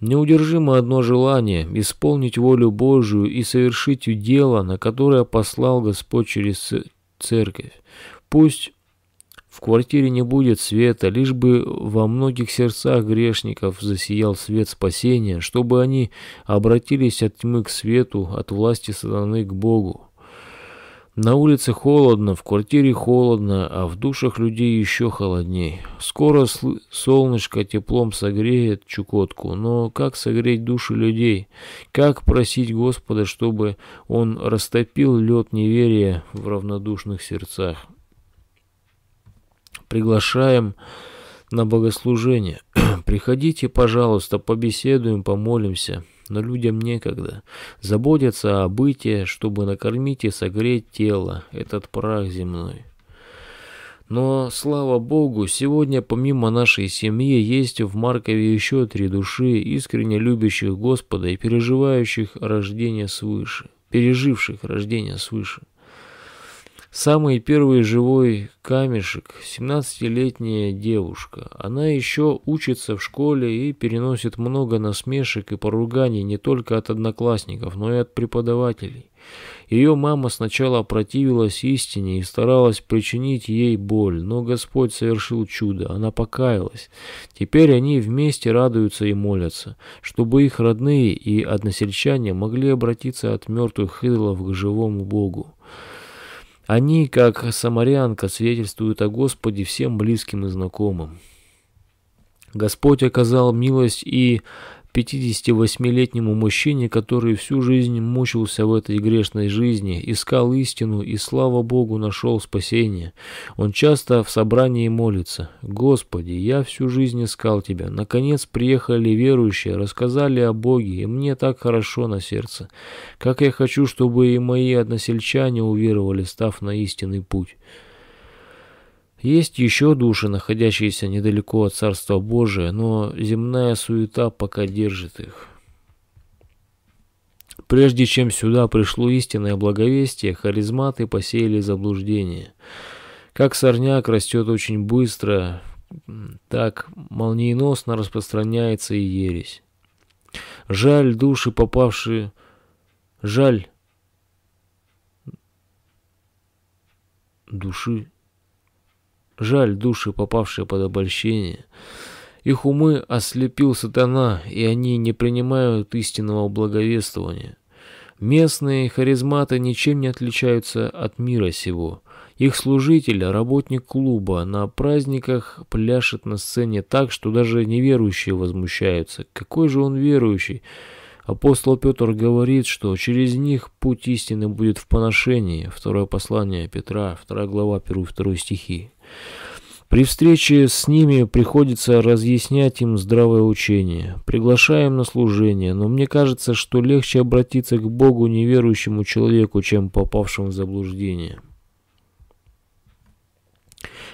Неудержимо одно желание – исполнить волю Божию и совершить дело, на которое послал Господь через церковь. Пусть в квартире не будет света, лишь бы во многих сердцах грешников засиял свет спасения, чтобы они обратились от тьмы к свету, от власти сатаны к Богу. На улице холодно, в квартире холодно, а в душах людей еще холодней. Скоро солнышко теплом согреет Чукотку, но как согреть души людей? Как просить Господа, чтобы Он растопил лед неверия в равнодушных сердцах? Приглашаем на богослужение. Приходите, пожалуйста, побеседуем, помолимся но людям некогда. Заботятся о бытие, чтобы накормить и согреть тело, этот прах земной. Но, слава Богу, сегодня помимо нашей семьи есть в Маркове еще три души, искренне любящих Господа и переживающих рождение свыше, переживших рождение свыше. Самый первый живой камешек – 17-летняя девушка. Она еще учится в школе и переносит много насмешек и поруганий не только от одноклассников, но и от преподавателей. Ее мама сначала противилась истине и старалась причинить ей боль, но Господь совершил чудо, она покаялась. Теперь они вместе радуются и молятся, чтобы их родные и односельчане могли обратиться от мертвых идолов к живому Богу. Они, как самарянка, свидетельствуют о Господе всем близким и знакомым. Господь оказал милость и 58-летнему мужчине, который всю жизнь мучился в этой грешной жизни, искал истину и, слава Богу, нашел спасение. Он часто в собрании молится. «Господи, я всю жизнь искал Тебя. Наконец приехали верующие, рассказали о Боге, и мне так хорошо на сердце. Как я хочу, чтобы и мои односельчане уверовали, став на истинный путь». Есть еще души, находящиеся недалеко от Царства Божия, но земная суета пока держит их. Прежде чем сюда пришло истинное благовестие, харизматы посеяли заблуждение. Как сорняк растет очень быстро, так молниеносно распространяется и ересь. Жаль души, попавшие... Жаль души Жаль души, попавшие под обольщение. Их умы ослепил сатана, и они не принимают истинного благовествования. Местные харизматы ничем не отличаются от мира сего. Их служитель, работник клуба, на праздниках пляшет на сцене так, что даже неверующие возмущаются. Какой же он верующий? Апостол Петр говорит, что через них путь истины будет в поношении. Второе послание Петра, вторая глава, первый, второй стихи. При встрече с ними приходится разъяснять им здравое учение. Приглашаем на служение, но мне кажется, что легче обратиться к Богу неверующему человеку, чем попавшему в заблуждение.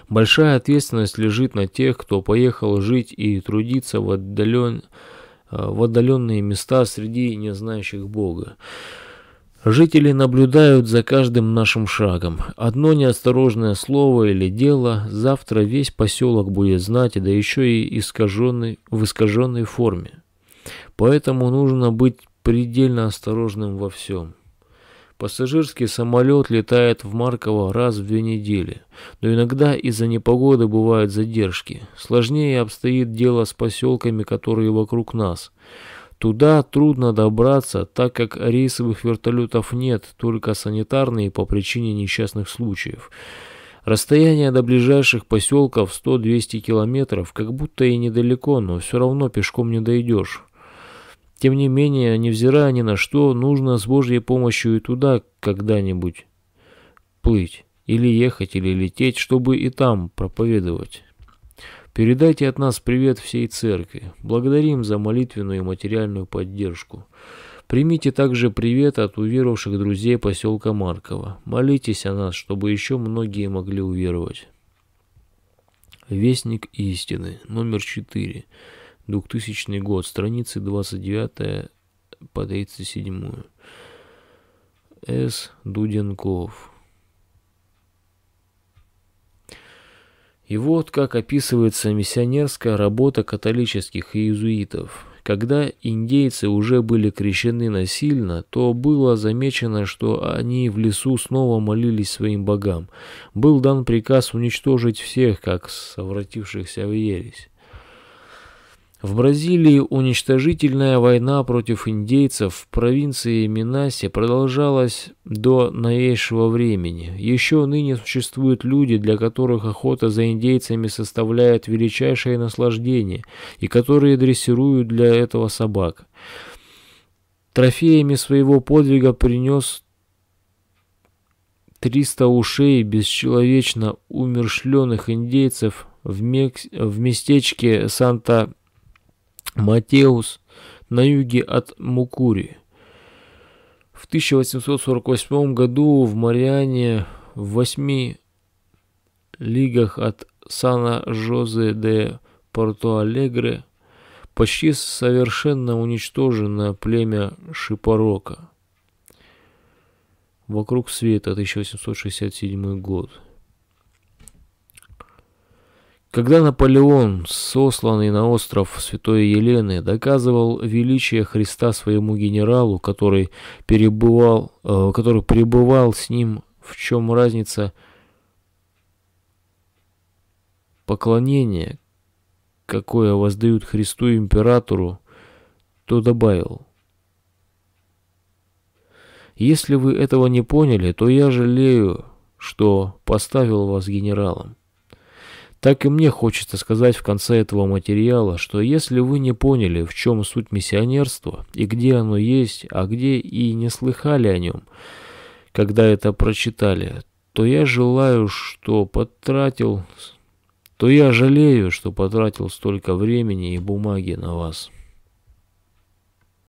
Большая ответственность лежит на тех, кто поехал жить и трудиться в, отдален... в отдаленные места среди незнающих Бога. Жители наблюдают за каждым нашим шагом. Одно неосторожное слово или дело, завтра весь поселок будет знать, да еще и искаженный, в искаженной форме. Поэтому нужно быть предельно осторожным во всем. Пассажирский самолет летает в Марково раз в две недели, но иногда из-за непогоды бывают задержки. Сложнее обстоит дело с поселками, которые вокруг нас – Туда трудно добраться, так как рейсовых вертолетов нет, только санитарные по причине несчастных случаев. Расстояние до ближайших поселков 100-200 километров, как будто и недалеко, но все равно пешком не дойдешь. Тем не менее, невзирая ни на что, нужно с Божьей помощью и туда когда-нибудь плыть, или ехать, или лететь, чтобы и там проповедовать. Передайте от нас привет всей церкви. Благодарим за молитвенную и материальную поддержку. Примите также привет от уверовавших друзей поселка Маркова. Молитесь о нас, чтобы еще многие могли уверовать. Вестник истины, номер 4, 2000 год, страницы 29 по 37. С. Дуденков. И вот как описывается миссионерская работа католических иезуитов. Когда индейцы уже были крещены насильно, то было замечено, что они в лесу снова молились своим богам. Был дан приказ уничтожить всех, как совратившихся в ересь. В Бразилии уничтожительная война против индейцев в провинции Минаси продолжалась до новейшего времени. Еще ныне существуют люди, для которых охота за индейцами составляет величайшее наслаждение, и которые дрессируют для этого собак. Трофеями своего подвига принес 300 ушей бесчеловечно умершленных индейцев в, Мекс... в местечке Санта Матеус на юге от Мукури. В 1848 году в Мариане в восьми лигах от Сана-Жозе де Порто-Алегре почти совершенно уничтожено племя Шипорока. Вокруг света, 1867 год. Когда Наполеон, сосланный на остров Святой Елены, доказывал величие Христа своему генералу, который перебывал, э, который пребывал с ним, в чем разница поклонения, какое воздают Христу императору, то добавил, «Если вы этого не поняли, то я жалею, что поставил вас генералом». Так и мне хочется сказать в конце этого материала, что если вы не поняли, в чем суть миссионерства, и где оно есть, а где и не слыхали о нем, когда это прочитали, то я желаю, что потратил, то я жалею, что потратил столько времени и бумаги на вас.